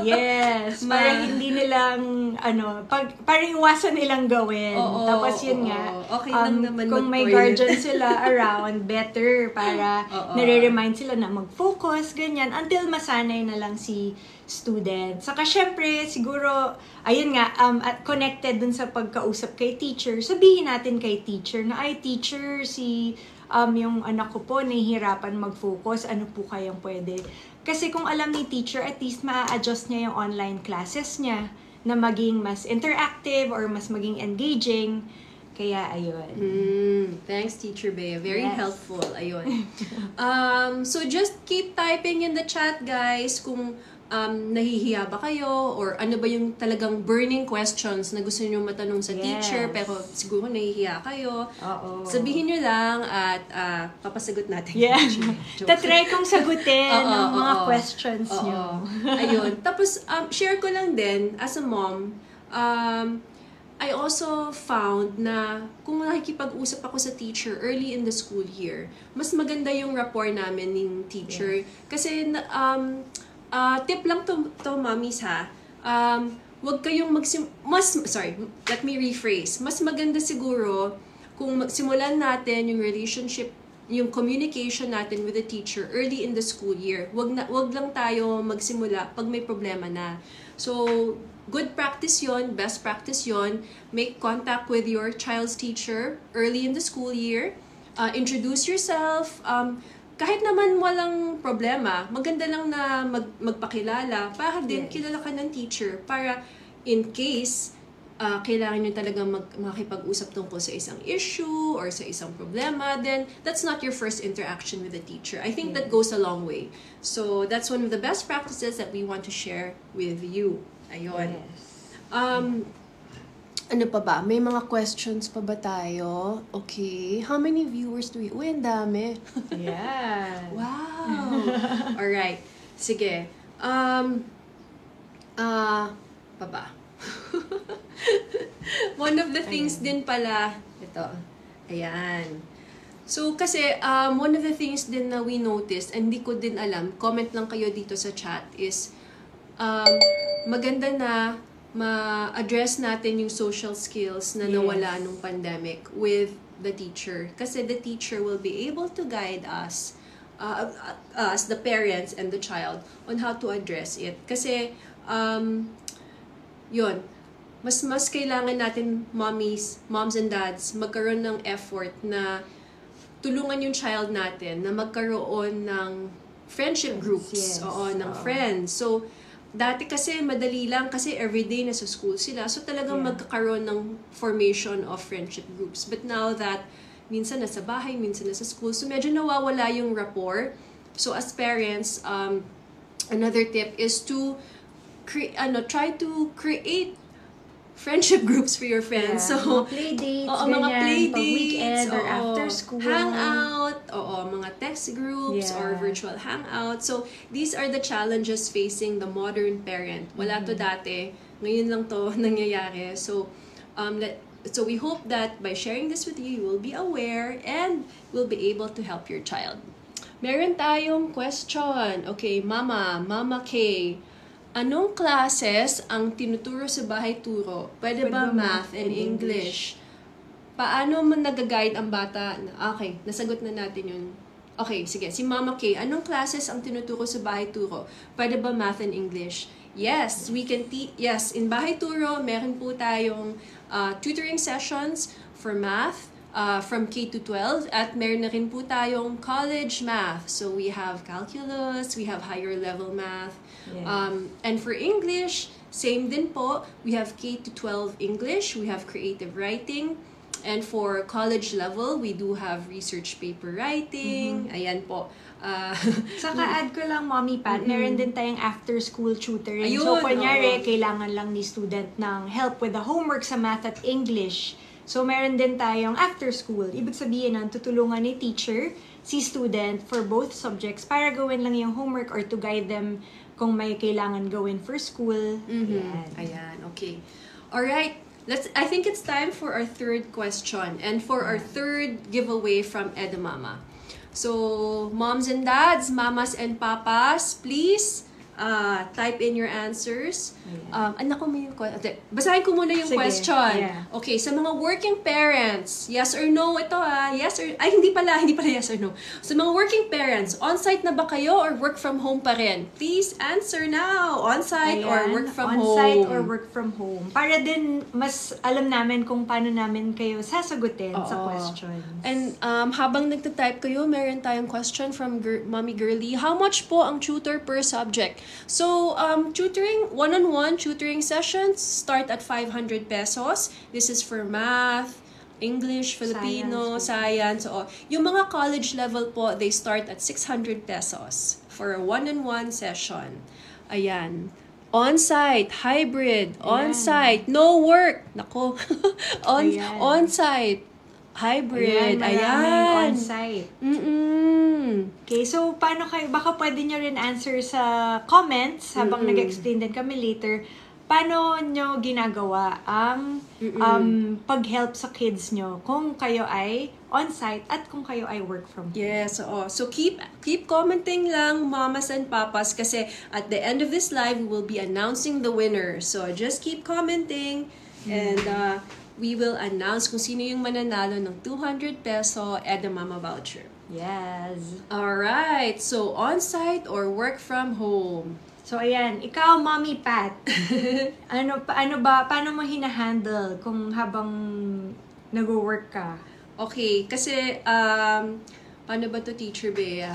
B: Yes,
A: Ma-
B: para hindi nilang, ano, pag, para iwasan nilang gawin.
A: Oo,
B: Tapos yun
A: oo.
B: nga,
A: Okay lang
B: um,
A: naman
B: kung may guardian sila around, better para nare-remind sila na mag-focus, ganyan, until masanay na lang si student. Saka syempre, siguro, ayun nga, um, at connected dun sa pagkausap kay teacher, sabihin natin kay teacher na, ay, teacher, si um, yung anak ko po, nahihirapan mag-focus, ano po kayang pwede? Kasi kung alam ni teacher, at least ma-adjust niya yung online classes niya na maging mas interactive or mas maging engaging. Kaya, ayun.
A: Mm, thanks, Teacher Bea. Very
B: Yes.
A: helpful. Ayun. um, so, just keep typing in the chat, guys, kung um, nahihiya ba kayo or ano ba yung talagang burning questions na gusto niyo matanong sa
B: Yes.
A: teacher pero siguro nahihiya kayo.
B: Oo.
A: Sabihin nyo lang at ah, papasagot natin.
B: Yeah. Tatry kong sagutin
A: Oo,
B: ang mga
A: oo.
B: questions
A: Oo.
B: nyo.
A: Ayun. Tapos, um, share ko lang din, as a mom, um, I also found na kung nakikipag-usap ako sa teacher early in the school year, mas maganda yung rapport namin ng teacher. Kasi, na- um, ah, tip lang to, to mommies ha, um, wag kayong magsim... Mas, sorry, let me rephrase. Mas maganda siguro kung magsimulan natin yung relationship yung communication natin with the teacher early in the school year. Wag na wag lang tayo magsimula pag may problema na. So, good practice 'yon, best practice 'yon. Make contact with your child's teacher early in the school year. Uh, introduce yourself. Um, kahit naman walang problema, maganda lang na mag, magpakilala para din
B: Yes.
A: kilala ka ng teacher para in case ah, kailangan nyo talaga mag, makipag-usap tungkol sa isang issue or sa isang problema, then that's not your first interaction with the teacher. I think that goes a long way. So that's one of the best practices that we want to share with you. Ayun.
B: Yes.
A: Um, ano pa ba? May mga questions pa ba tayo? Okay. How many viewers do we... Uy, ang dami.
B: Yeah.
A: Wow! Alright. Sige. Um, ah, pa ba? One of the things din pala, ito, ayan. So, kasi, um, one of the things din na we noticed, and hindi ko din alam, comment lang kayo dito sa chat, is, um, maganda na ma-address natin yung social skills na
B: Yes.
A: nawala nung pandemic with the teacher. Kasi the teacher will be able to guide us, uh, us, the parents and the child, on how to address it. Kasi, um, yun, mas mas kailangan natin mommies, moms and dads magkaroon ng effort na tulungan yung child natin na magkaroon ng friendship groups,
B: Yes,
A: oo, ng
B: oo.
A: friends. So dati kasi madali lang kasi everyday nasa school sila. So talagang
B: Yeah.
A: magkakaroon ng formation of friendship groups. But now that minsan nasa bahay, minsan nasa school, so medyo nawawala yung rapport. So as parents, um, another tip is to cre- ano, try to create friendship groups for your friends.
B: Yeah,
A: So,
B: mga play dates,
A: Oo, mga play
B: pag weekend or after school.
A: Hangout, oo, mga text groups
B: Yeah.
A: or virtual hangout. So, these are the challenges facing the modern parent. Wala to
B: Mm-hmm.
A: dati. Ngayon lang to nangyayari. So, um, let, so we hope that by sharing this with you, you will be aware and will be able to help your child. Meron tayong question. Okay, Mama, Mama K. Anong classes ang tinuturo sa bahay turo? Pwede ba math and English? Paano mo nag-guide ang bata? Okay, nasagot na natin yun. Okay, sige. Si Mama K, anong classes ang tinuturo sa bahay turo? Pwede ba math and English? Yes, we can te- Yes, in bahay turo, meron po tayong uh, tutoring sessions for math uh, from K to 12 at meron na rin po tayong college math. So we have calculus, we have higher level math.
B: Yes.
A: Um, and for English, same din po. We have K to 12 English, we have creative writing, and for college level, we do have research paper writing. Ayan po. Uh,
B: Saka add ko lang, Mommy Pat, meron din tayong after-school tutoring.
A: Ayun,
B: so, kunyari,
A: oo.
B: kailangan lang ni student ng help with the homework sa math at English. So, meron din tayong after-school. Ibig sabihin nun, tutulungan ni teacher si student for both subjects para gawin lang yung homework or to guide them kung may kailangan gawin for school.
A: Mhm.
B: Yan.
A: Ayan, okay. All right. Let's I think it's time for our third question and for our third giveaway from Edamama. So, moms and dads, mamas and papas, please uh, type in your answers. Um, anak ko may yung que- ate, Basahin ko muna yung
B: Sige,
A: question.
B: yeah.
A: Okay, sa mga working parents, yes or no ito ah, yes or, ay hindi pala, hindi pala yes or no. Sa mga working parents, on-site na ba kayo or work from home pa rin? Please answer now, on-site or
B: Ayan,
A: work from home.
B: on-site or work from home. Para din mas alam namin kung paano namin kayo sasagutin sa
A: Oo.
B: questions.
A: And um, habang nagtatype kayo, meron tayong question from Gir- Mommy Girly. How much po ang tutor per subject? So, um, tutoring, one-on-one tutoring sessions start at 500 pesos. This is for math, English, Filipino, science. o yung mga college level po, they start at 600 pesos for a one-on-one session. Ayan. On-site, hybrid, on-site, no work. Nako. on on-site, hybrid.
B: Ayan, maraming
A: Ayan.
B: on-site.
A: Mm-mm.
B: Okay, so paano kayo, baka pwede nyo rin answer sa comments habang nag-explain din kami later, paano nyo ginagawa ang um, pag-help sa kids nyo kung kayo ay on-site at kung kayo ay work from home?
A: Yes, oo. So keep keep commenting lang mamas and papas kasi at the end of this live we will be announcing the winner. So just keep commenting and uh, we will announce kung sino yung mananalo ng 200 peso Edamama voucher.
B: Yes.
A: Alright, so on-site or work from home?
B: So, ayan, ikaw, Mommy Pat, ano, pa, ano ba, paano mo hinahandle kung habang nag-work ka?
A: Okay, kasi, um, paano ba to teacher Bea?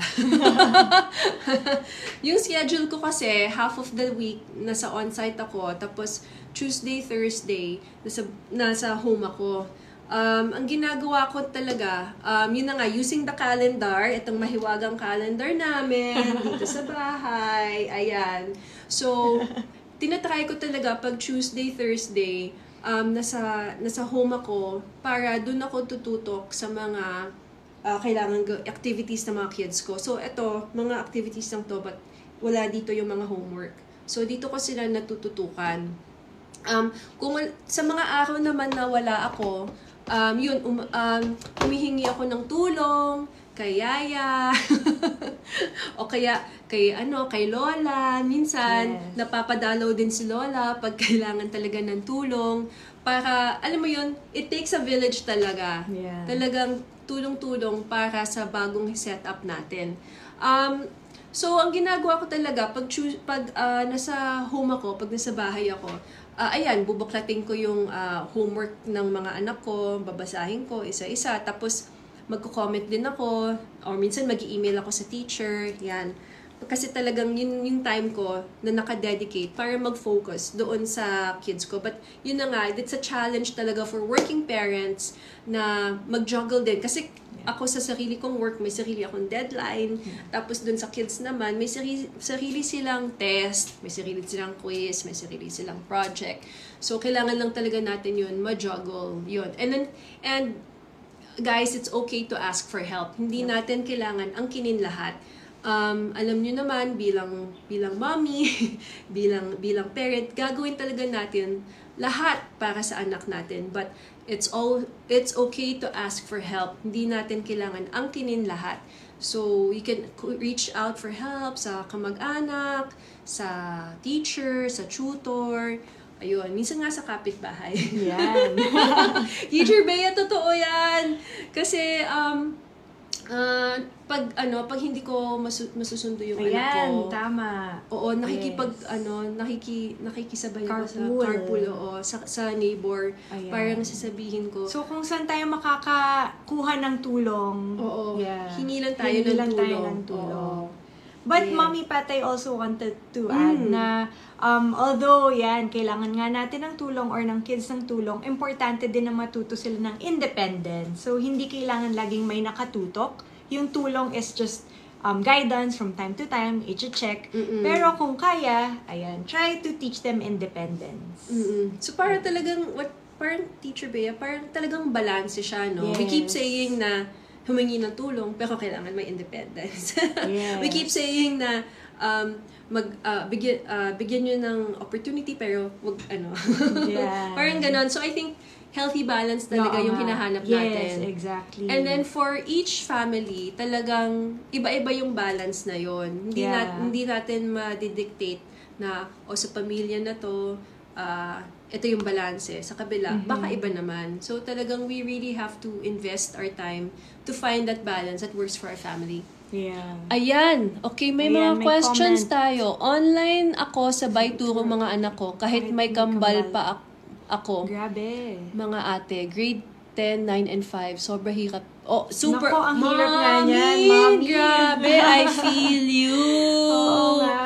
A: yung schedule ko kasi, half of the week, nasa on-site ako, tapos Tuesday, Thursday, nasa, nasa home ako. Um, ang ginagawa ko talaga, um, yun na nga, using the calendar, itong mahiwagang calendar namin, dito sa bahay, ayan. So, tinatry ko talaga pag Tuesday, Thursday, um, nasa, nasa home ako para dun ako tututok sa mga uh, kailangan ga- activities ng mga kids ko. So, ito, mga activities lang to, but wala dito yung mga homework. So, dito ko sila natututukan. Um, kung sa mga araw naman na wala ako, um, yun, um, um, humihingi ako ng tulong, kay Yaya, o kaya kay ano, kay Lola. Minsan,
B: Yes.
A: napapadalaw din si Lola pag kailangan talaga ng tulong. Para, alam mo yun, it takes a village talaga.
B: Yeah.
A: Talagang tulong-tulong para sa bagong setup natin. Um, so, ang ginagawa ko talaga, pag, pag ah, nasa home ako, pag nasa bahay ako, ah, ayan, bubuklatin ko yung ah, homework ng mga anak ko, babasahin ko isa-isa, tapos magko-comment din ako, or minsan mag email ako sa teacher, yan. Kasi talagang yun yung time ko na nakadedicate para mag-focus doon sa kids ko. But yun na nga, it's a challenge talaga for working parents na mag-juggle din. Kasi ako sa sarili kong work, may sarili akong deadline. Tapos dun sa kids naman, may sarili, sarili silang test, may sarili silang quiz, may sarili silang project. So, kailangan lang talaga natin yun, ma-juggle yun. And then, and guys, it's okay to ask for help. Hindi natin kailangan angkinin lahat. Um, alam niyo naman bilang bilang mommy, bilang bilang parent, gagawin talaga natin lahat para sa anak natin. But it's all it's okay to ask for help. Hindi natin kailangan angkinin lahat. So, you can reach out for help sa kamag-anak, sa teacher, sa tutor, Ayun, minsan nga sa kapitbahay.
B: Yan.
A: Teacher Bea, totoo yan. Kasi, um, uh, pag, ano, pag hindi ko masu- masusundo yung anak ko.
B: Ayan, tama.
A: Oo, nakikipag,
B: Yes.
A: ano, nakiki, nakikisabay ako sa
B: Carpool.
A: oo, sa, sa neighbor.
B: Ayan.
A: Parang sasabihin ko,
B: So, kung saan tayo makakakuha ng tulong,
A: oo,
B: yeah.
A: hingi lang tayo
B: Hingi
A: ng
B: lang
A: tulong.
B: tayo ng tulong.
A: Oo.
B: But
A: Yeah.
B: Mommy Pat, I also wanted to add
A: Mm.
B: na um, although yan, kailangan nga natin ng tulong or ng kids ng tulong, importante din na matuto sila ng independence. So, hindi kailangan laging may nakatutok. Yung tulong is just um, guidance from time to time, i-check.
A: Mm-mm.
B: Pero kung kaya, ayan, try to teach them independence.
A: Mm-mm. So parang talagang, what, parang teacher Bea, parang talagang balance siya, no? We keep
B: Yes.
A: saying na humingi ng tulong, pero kailangan may independence.
B: Yes.
A: We keep saying na um, mag ah, bigyan ah, bigyan niyo ng opportunity pero wag ano.
B: Yeah.
A: parang ganon. So I think healthy balance talaga
B: Oo
A: yung hinahanap
B: yes,
A: natin.
B: exactly.
A: And then for each family, talagang iba-iba yung balance na yon. Hindi
B: Yeah.
A: nat, hindi natin ma-dictate na o sa pamilya na to ah, ito yung balance Sa kabila,
B: Mm-hmm.
A: baka iba naman. So talagang we really have to invest our time to find that balance that works for our family.
B: yeah.
A: Ayan. Okay, may
B: Ayan,
A: mga
B: may
A: questions
B: comment.
A: tayo. Online ako, sabay turo mga anak ko. Kahit,
B: Kahit
A: may kambal,
B: kambal.
A: pa ak- ako.
B: Grabe.
A: Mga ate, grade 10, 9, and 5. Sobra hirap. Oh, super.
B: Nako, ang hirap nga niyan,
A: Mommy. Grabe, I feel you.
B: Oo nga.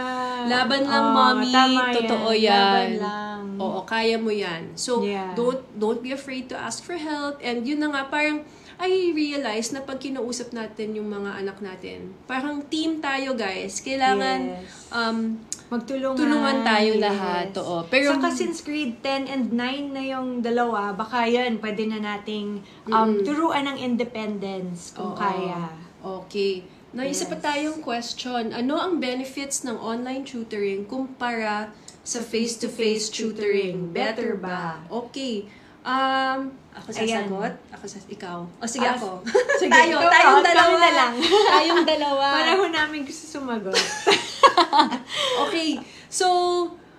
A: Laban lang,
B: Oo,
A: mommy. Totoo
B: yan.
A: yan.
B: Laban lang.
A: Oo, kaya mo yan. So,
B: Yeah.
A: don't don't be afraid to ask for help. And yun na nga, parang I realize na pag kinausap natin yung mga anak natin, parang team tayo, guys. Kailangan
B: Yes.
A: um,
B: Magtulungan.
A: Tulungan tayo
B: yes.
A: lahat, oo. Pero-
B: Saka since grade 10 and 9 na yung dalawa, baka yan, pwede na nating um, turuan ng independence kung
A: Oo.
B: kaya.
A: Okay. Naisa pa
B: Yes.
A: tayong question. Ano ang benefits ng online tutoring kumpara sa face-to-face tutoring? Better ba? Okay. Um, ako
B: Ayan.
A: sasagot? Ako sa ikaw. O sige
B: Ah,
A: ako.
B: sige,
A: tayo,
B: ikaw,
A: tayong dalawa.
B: na lang.
A: tayong dalawa.
B: Pareho namin gusto sumagot.
A: okay. So,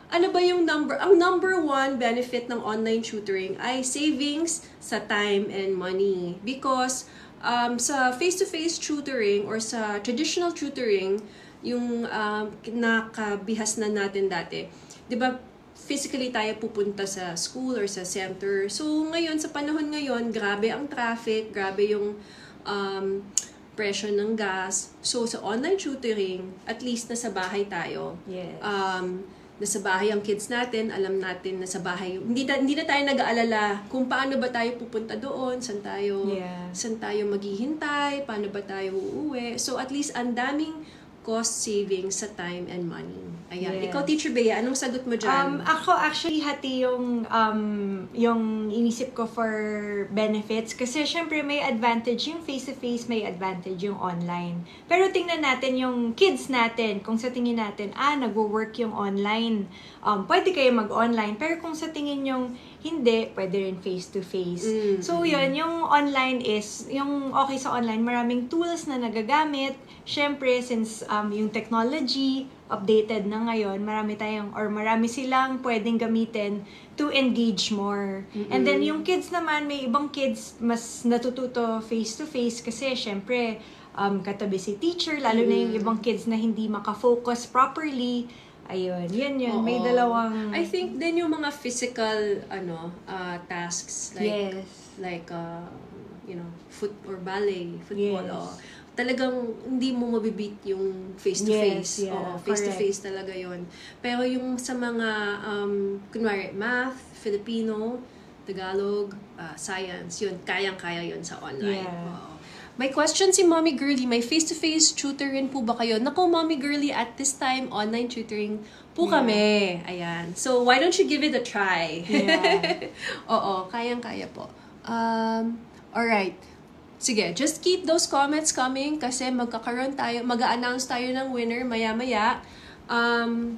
A: ano ba yung number? Ang number one benefit ng online tutoring ay savings sa time and money. Because um, sa face-to-face tutoring or sa traditional tutoring, yung um, nakabihas na natin dati, di ba, physically tayo pupunta sa school or sa center. So, ngayon, sa panahon ngayon, grabe ang traffic, grabe yung um, presyo ng gas. So, sa online tutoring, at least nasa bahay tayo.
B: Yes.
A: Um, nasa bahay ang kids natin, alam natin nasa bahay. Hindi na, hindi na tayo nag-aalala kung paano ba tayo pupunta doon, saan tayo,
B: Yeah.
A: saan tayo maghihintay, paano ba tayo uuwi. So, at least ang daming cost savings sa time and money. Ayan.
B: Yes.
A: Ikaw, Teacher Bea, anong sagot mo
B: Um,
A: dyan?
B: ako actually hati yung um, yung inisip ko for benefits kasi syempre may advantage yung face-to-face, may advantage yung online. Pero tingnan natin yung kids natin, kung sa tingin natin, ah, nagwo-work yung online, um, pwede kayo mag-online. Pero kung sa tingin yung hindi, pwede rin face-to-face.
A: Mm,
B: So, yun, yung online is, yung okay sa online, maraming tools na nagagamit. Syempre, since um, yung technology, updated na ngayon, marami tayong, or marami silang pwedeng gamitin to engage more. And then, yung kids naman, may ibang kids, mas natututo face-to-face kasi, syempre, um, katabi si teacher, lalo na yung ibang kids na hindi makafocus properly. Ayun, yun yun. May
A: Oo.
B: dalawang...
A: I think din yung mga physical ano uh, tasks like
B: Yes.
A: like uh, you know foot or ballet football
B: Yes.
A: oh, talagang hindi mo mabibit yung face to face
B: Yes, yeah,
A: oo face to face talaga yon pero yung sa mga um kunwari math Filipino Tagalog, uh, science, yun, kayang-kaya yun sa online.
B: Yeah.
A: Oo. May question si Mommy Girly, may face-to-face tutor rin po ba kayo? Naku, Mommy Girly, at this time, online tutoring po
B: Yeah.
A: kami. Ayan. So, why don't you give it a try?
B: Yeah.
A: Oo, kayang-kaya po. Um, alright. Sige, just keep those comments coming kasi magkakaroon tayo, mag-announce tayo ng winner maya-maya. Um,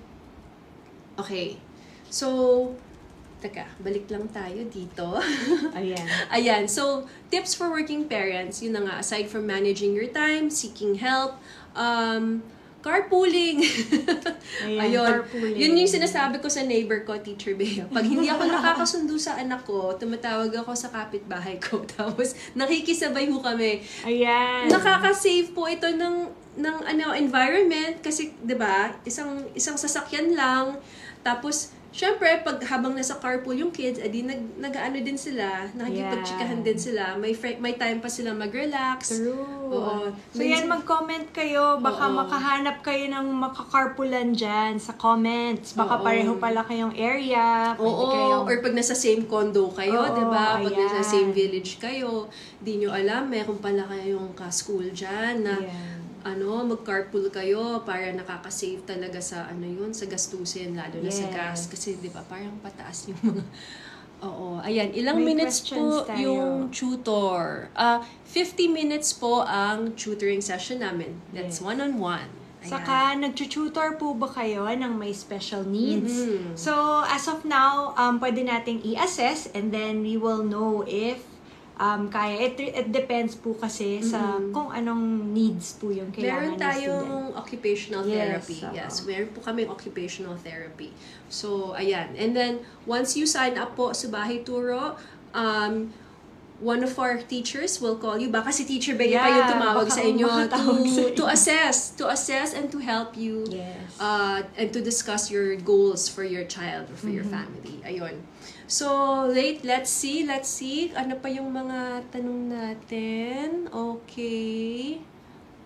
A: okay. So, teka, balik lang tayo dito.
B: Ayan.
A: Ayan, so tips for working parents, yun na nga, aside from managing your time, seeking help, um, carpooling.
B: Ayan,
A: Ayun.
B: carpooling.
A: Yun yung sinasabi ko sa neighbor ko, Teacher Bea. Pag hindi ako nakakasundo sa anak ko, tumatawag ako sa kapitbahay ko. Tapos, nakikisabay ho kami.
B: Ayan.
A: Nakaka-save po ito ng ng ano environment kasi 'di ba isang isang sasakyan lang tapos syempre pag habang nasa carpool yung kids edi nag nag-ano din sila nakikipagchikahan
B: Yeah.
A: din sila may fri- may time pa sila mag-relax
B: True.
A: Oo.
B: So
A: Minsan-
B: yan, mag-comment kayo. Baka
A: Oo.
B: makahanap kayo ng makakarpulan dyan sa comments. Baka
A: Oo.
B: pareho pala kayong area.
A: Oo,
B: kayong...
A: or pag nasa same condo kayo,
B: Oo,
A: 'di ba? Pag nasa
B: ayan.
A: same village kayo, di nyo alam, meron pala kayong ka-school diyan na
B: Ayan.
A: Ano, mag-carpool kayo para nakaka-save talaga sa ano yun, sa gastusin, lalo na sa
B: Yes.
A: gas. Kasi, di ba, parang pataas yung mga... Oo, ayan. Ilang
B: May
A: minutes po
B: tayo.
A: yung tutor? Ah, 50 minutes po ang tutoring session namin. That's
B: Yes.
A: one-on-one. Ayan.
B: Saka, nag-tutor po ba kayo ng may special needs?
A: Mhm.
B: So, as of now, um, pwede nating i-assess and then we will know if um, kaya. It, it depends po kasi sa
A: Mhm.
B: kung anong needs po yung
A: Meron
B: kailangan ng student.
A: tayong occupational
B: Yes,
A: therapy.
B: oo.
A: Yes, meron po kami occupational therapy. So, ayan. And then, once you sign up po sa Bahay Turo, um, one of our teachers will call you. Baka si Teacher yung
B: Yeah,
A: tumawag
B: baka
A: sa inyo to,
B: sa inyo.
A: to assess. To assess and to help you
B: Yes.
A: uh, and to discuss your goals for your child or for your
B: Mm-hmm.
A: family. Ayun. So, late, let's see, let's see. Ano pa yung mga tanong natin? Okay.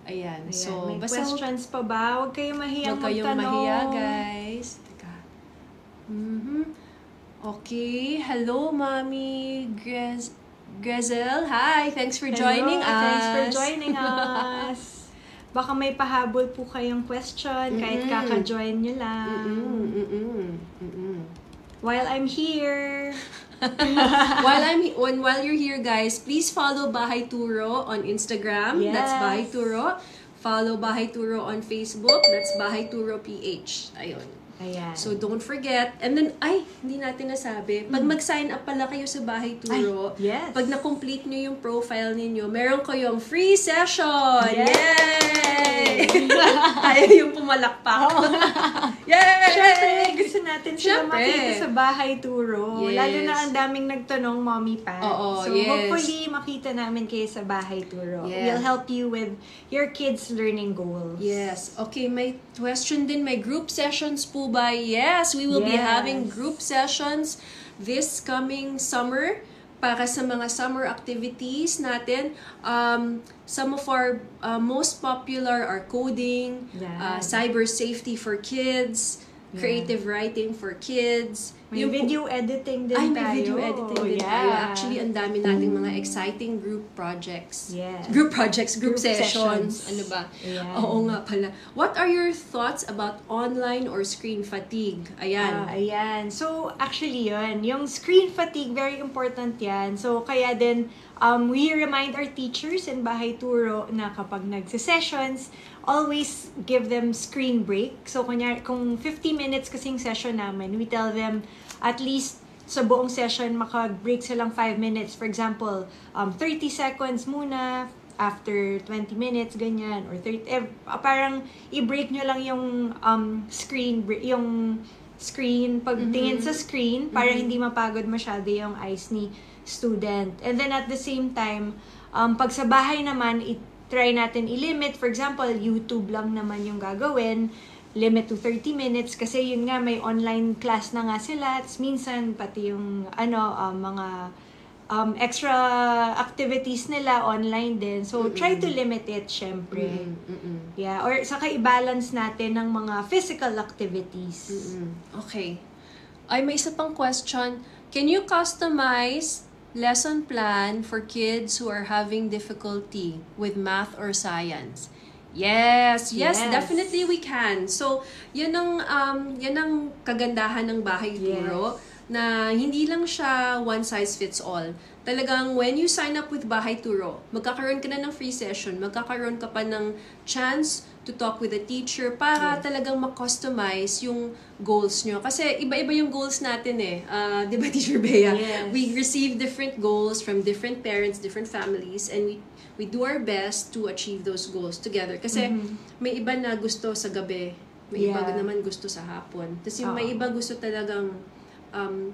A: Ayan.
B: Ayan,
A: So,
B: may
A: basta
B: questions pa ba? Huwag kayong mahiyang
A: Huwag kayong
B: magtanong.
A: mahiya, guys. Teka. Mhm. Okay. Hello, Mommy Grez Grezel. Hi. Thanks for
B: Hello,
A: joining us.
B: Thanks for joining us. Baka may pahabol po kayong question kahit kaka-join nyo lang.
A: Mm-mm, mm-mm, mm-mm.
B: While I'm here.
A: while I'm he- when while you're here, guys, please follow Bahay Turo on Instagram. That's
B: Yes.
A: Bahay Turo. Follow Bahay Turo on Facebook. That's Bahay Turo PH. Ayun.
B: Ayan.
A: So, don't forget. And then, ay, hindi natin nasabi. Pag mag-sign up pala kayo sa Bahay Turo.
B: Ay, yes.
A: pag na-complete nyo yung profile ninyo, meron kayong free session!
B: Yay!
A: Yay! Ayaw yung pumalakpak. Yay!
B: Siyempre, gusto natin sila
A: Siyempre.
B: makita sa bahay turo.
A: Yes.
B: Lalo na ang daming nagtanong, Mommy Pat.
A: Oo,
B: so,
A: yes.
B: hopefully, makita namin kayo sa bahay turo.
A: Yeah.
B: We'll help you with your kids' learning goals.
A: Yes. Okay, may question din. May group sessions po ba? Yes, we will be
B: Yes.
A: having group sessions this coming summer para sa mga summer activities natin. Um, some of our uh, most popular are coding, uh,
B: Yeah.
A: cyber safety for kids,
B: Yeah.
A: creative writing for kids.
B: May
A: Yung
B: video editing din
A: Ay,
B: tayo.
A: may video editing din
B: yeah.
A: tayo. Actually, ang dami nating mga exciting group projects.
B: Yes.
A: Group projects, group,
B: Group
A: sessions.
B: sessions.
A: Ano ba?
B: Ayan.
A: Oo nga pala. What are your thoughts about online or screen fatigue? Ayan.
B: Ah, ayan. So, actually yun. Yung screen fatigue, very important yan. So, kaya din, um, we remind our teachers in Bahay Turo na kapag nagsa-sessions, always give them screen break. So, kunya, kung 50 minutes kasing session namin, we tell them at least sa buong session, maka-break silang 5 minutes. For example, um, 30 seconds muna, after 20 minutes, ganyan, or 30, eh, parang i-break nyo lang yung um, screen, yung screen, pagtingin sa screen, para hindi mapagod masyado yung eyes ni student. And then at the same time, um, pag sa bahay naman, i-try natin i-limit. For example, YouTube lang naman yung gagawin limit to 30 minutes kasi yun nga may online class na nga sila. Tapos minsan pati yung ano um, mga um, extra activities nila online din. So try to limit it syempre.
A: Mm, mm, mm.
B: Yeah, or saka i-balance natin ng mga physical activities.
A: Mm-mm. Okay. Ay, may isa pang question. Can you customize lesson plan for kids who are having difficulty with math or science? Yes, yes,
B: Yes.
A: definitely we can. So, yan ang um yan ang kagandahan ng bahay turo na hindi lang siya one size fits all. Talagang when you sign up with Bahay Turo, magkakaroon ka na ng free session, magkakaroon ka pa ng chance to talk with a teacher para talagang ma-customize yung goals nyo. Kasi iba-iba yung goals natin eh. Ah, di ba, Teacher Bea?
B: Yes.
A: We receive different goals from different parents, different families, and we we do our best to achieve those goals together. Kasi may iba na gusto sa gabi, may iba
B: Yeah.
A: naman gusto sa hapon. Tapos yung may
B: Oo.
A: iba gusto talagang um,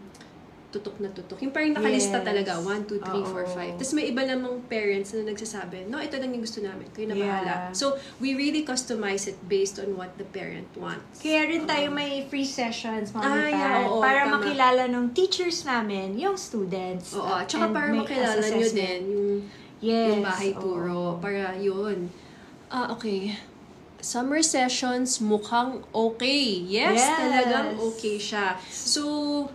A: tutok na tutok. Yung parang nakalista
B: Yes.
A: talaga, 1, 2, 3, 4,
B: Oo.
A: 5. Tapos may iba namang parents na nagsasabi, no, ito lang yung gusto namin. Kayo na
B: Yeah.
A: bahala. So, we really customize it based on what the parent wants.
B: Kaya rin tayo may free sessions, Mami
A: Ah, yeah, oo,
B: para
A: tama.
B: makilala ng teachers namin, yung students.
A: Oo, at saka
B: And
A: para makilala nyo din yung,
B: Yes,
A: yung bahay
B: oo.
A: turo. Para yun. Ah, okay. Summer sessions mukhang okay. Yes,
B: Yes.
A: talagang okay siya. So,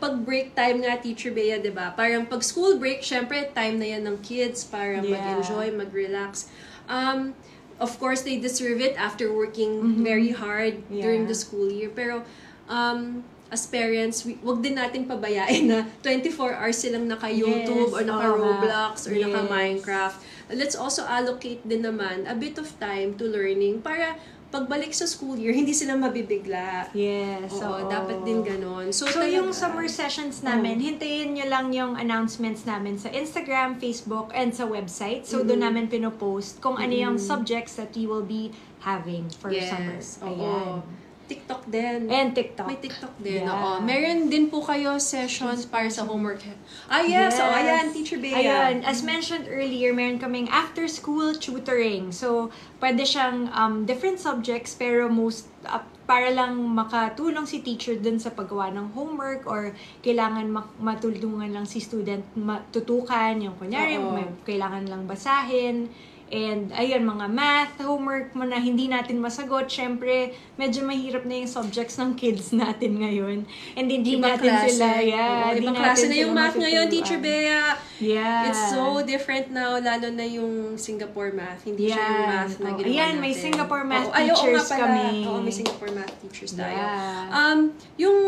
A: pag break time nga, Teacher Bea, di ba? Parang pag school break, syempre, time na yan ng kids para
B: Yeah.
A: mag-enjoy, mag-relax. Um, of course, they deserve it after working very hard
B: Mm-hmm. Yeah.
A: during the school year. Pero, um, as parents, we, wag din natin pabayain na 24 hours silang naka-YouTube
B: Yes,
A: or naka-Roblox or.
B: Yes.
A: naka-Minecraft. Let's also allocate din naman a bit of time to learning para pagbalik sa school year, hindi sila mabibigla.
B: Yes,
A: Oo,
B: oo.
A: dapat din ganon. So,
B: So,
A: talaga-
B: yung summer sessions namin, hintayin nyo lang yung announcements namin sa Instagram, Facebook, and sa website. So, doon namin pinopost kung ano yung subjects that we will be having for summer.
A: Yes, oo.
B: Ayan.
A: TikTok din.
B: And TikTok.
A: May TikTok din,
B: Yeah.
A: oo. Meron din po kayo sessions para sa homework. Ah, yes. Oh, ayan, Teacher Bea.
B: Ayun, as mentioned earlier, meron kaming after-school tutoring. So, pwede siyang um, different subjects, pero most, uh, para lang makatulong si teacher dun sa paggawa ng homework or kailangan matulungan lang si student matutukan, yung kunyari,
A: Oo.
B: may kailangan lang basahin. And, ayun, mga math, homework mo na hindi natin masagot. Syempre, medyo mahirap na yung subjects ng kids natin ngayon. And hindi
A: Ibang
B: natin
A: klase.
B: sila, yeah.
A: Oo,
B: hindi
A: ibang klase
B: natin
A: na yung math ngayon, Teacher. Bea.
B: Yeah.
A: It's so different now, lalo na yung Singapore math. Hindi siya yung math na
B: Oo.
A: ginawa
B: Ayan,
A: natin.
B: may Singapore math
A: Oo, ay,
B: teachers
A: pala.
B: kami.
A: Oo, may Singapore math teachers tayo.
B: Yeah.
A: Um, yung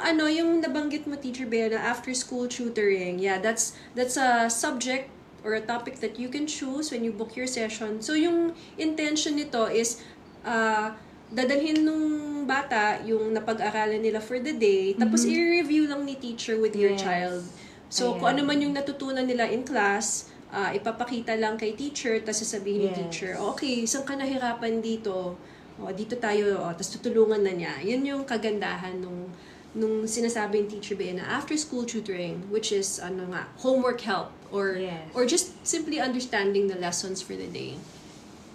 A: ano, yung nabanggit mo, Teacher Bea, na after school tutoring. Yeah, that's that's a subject or a topic that you can choose when you book your session. So, yung intention nito is uh, dadalhin nung bata yung napag-aralan nila for the day, tapos i-review lang ni teacher with your
B: Mm-hmm. Yes.
A: child. So,
B: Ayan.
A: kung ano man yung natutunan nila in class, ah, ipapakita lang kay teacher, tapos sasabihin ni
B: Yes.
A: teacher, okay, saan ka nahirapan dito? O, dito tayo, o, tapos tutulungan na niya. Yun yung kagandahan nung nung sinasabing teacher ba na after school tutoring which is ano nga homework help or
B: Yes.
A: or just simply understanding the lessons for the day.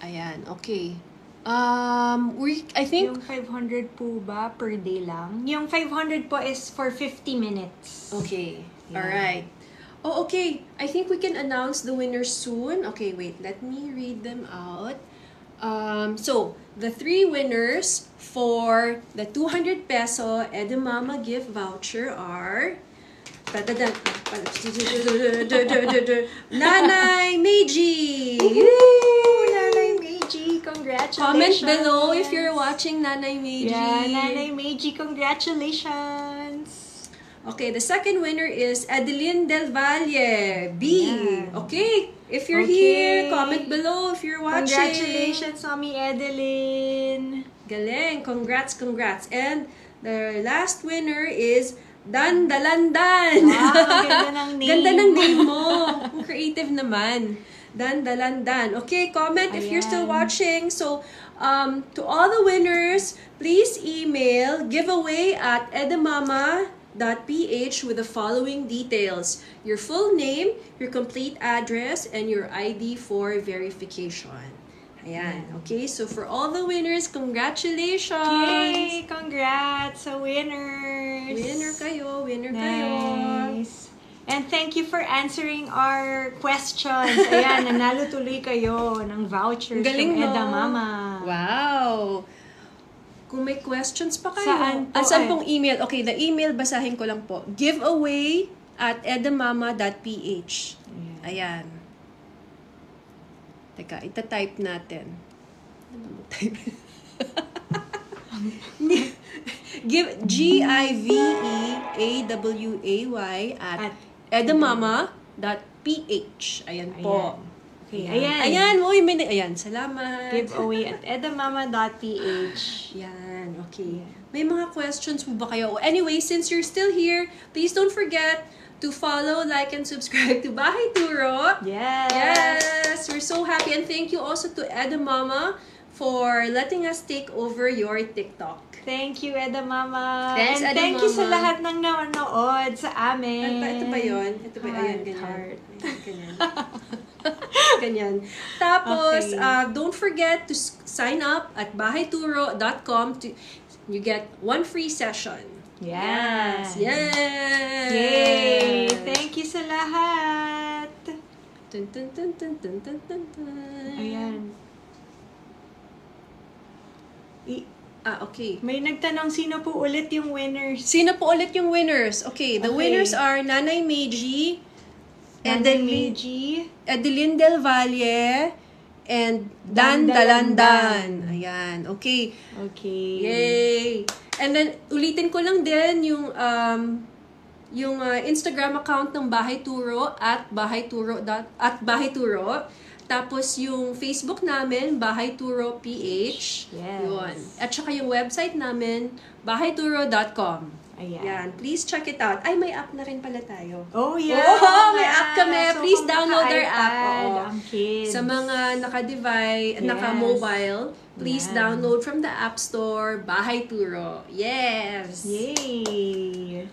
A: Ayan, okay. Um, we I think
B: Yung 500 po ba per day lang? Yung 500 po is for 50 minutes.
A: Okay.
B: Yeah.
A: All right. Oh, okay. I think we can announce the winners soon. Okay, wait. Let me read them out. Um, so, the three winners for the 200 peso Edamama gift voucher are. Nanay Meiji!
B: Nanay Meiji, congratulations!
A: Comment below if you're watching Nanay Meiji.
B: Yeah, Nanay Meiji, congratulations!
A: Okay, the second winner is Adeline Del Valle. B.
B: Yeah.
A: Okay, if you're
B: Okay.
A: here, comment below if you're watching.
B: Congratulations, Mami Edeline!
A: Galing. Congrats, congrats. And the last winner is Dan Dalandan.
B: Wow, ganda ng name.
A: Ganda ng name mo. Creative naman. Dan Dalandan. Okay, comment if you're still
B: Ayan.
A: watching. So, um, to all the winners, please email giveaway at edamama.ph with the following details. Your full name, your complete address, and your ID for verification. Ayan. Okay, so for all the winners, congratulations!
B: Yay! Congrats sa winners!
A: Winner kayo, winner kayo.
B: Nice. And thank you for answering our questions. Ayan, nanalo tuloy kayo ng vouchers
A: Galing,
B: from
A: no?
B: Eda Mama.
A: Wow! Kung may questions pa kayo.
B: Saan po
A: Ah, saan pong email? Okay, the email, basahin ko lang po. Giveaway at edamama.ph.
B: Ayan.
A: Ayan. Teka, itatype natin. Ano ba mag-type? Give G-I-V-E-A-W-A-Y at,
B: At
A: edamama.ph. Ayan po.
B: Okay,
A: Ayan.
B: ayan.
A: Ayan, uy, may, ayan, salamat.
B: Giveaway at edamama.ph.
A: Yan, okay. May mga questions po ba kayo? Anyway, since you're still here, please don't forget to follow, like, and subscribe to Bahay Turo.
B: Yes.
A: Yes, we're so happy. And thank you also to Edamama for letting us take over your TikTok.
B: Thank you, Edamama.
A: Thanks,
B: And thank you sa lahat ng nanonood sa amin.
A: Ito, ito ba yun? Ito ba
B: Heart,
A: ganyan.
B: heart.
A: Ayan, ganyan. ganyan. Tapos,
B: Okay.
A: uh, don't forget to sign up at bahayturo.com to you get one free session.
B: Yes.
A: Yes.
B: Yay! Thank you sa lahat.
A: Dun, dun, dun, dun, dun, dun, dun, dun.
B: Ayan. I-
A: Ah, okay.
B: may nagtanong sino po ulit yung winners.
A: Sino po ulit yung winners? Okay, the
B: Okay.
A: winners are Nanay Meiji,
B: Nanay
A: Edelin,
B: Meiji.
A: Edelin Del Valle, and Dan
B: Dan
A: Dalandan. Ayan, okay.
B: Okay.
A: Yay! And then, ulitin ko lang din yung um, yung uh, Instagram account ng Bahay Turo at Bahay Turo dot, at Bahay Turo. Tapos yung Facebook namin, Bahay Turo PH.
B: Yes.
A: Yun. At saka yung website namin, bahayturo.com.
B: Ayan.
A: Yan. Please check it out. Ay, may app na rin pala tayo.
B: Oh, yeah.
A: Oo, may app kami. Please
B: kung
A: download our app. Oo.
B: Ang kids.
A: Sa mga naka-device,
B: Yes.
A: naka-mobile, please
B: Yan.
A: download from the App Store, Bahay Turo. Yes!
B: Yay!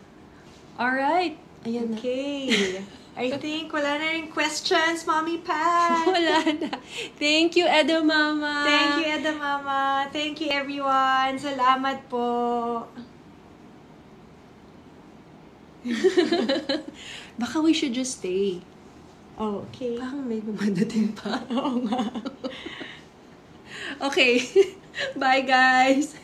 A: Alright. Ayan na.
B: Okay. I think wala na rin questions, Mommy Pat.
A: Wala na. Thank you, Edo Mama.
B: Thank you, Eda Mama. Thank you, everyone. Salamat po.
A: Baka we should just stay.
B: Oh, okay.
A: Parang may mamadating pa.
B: Oo nga.
A: Okay. Bye, guys.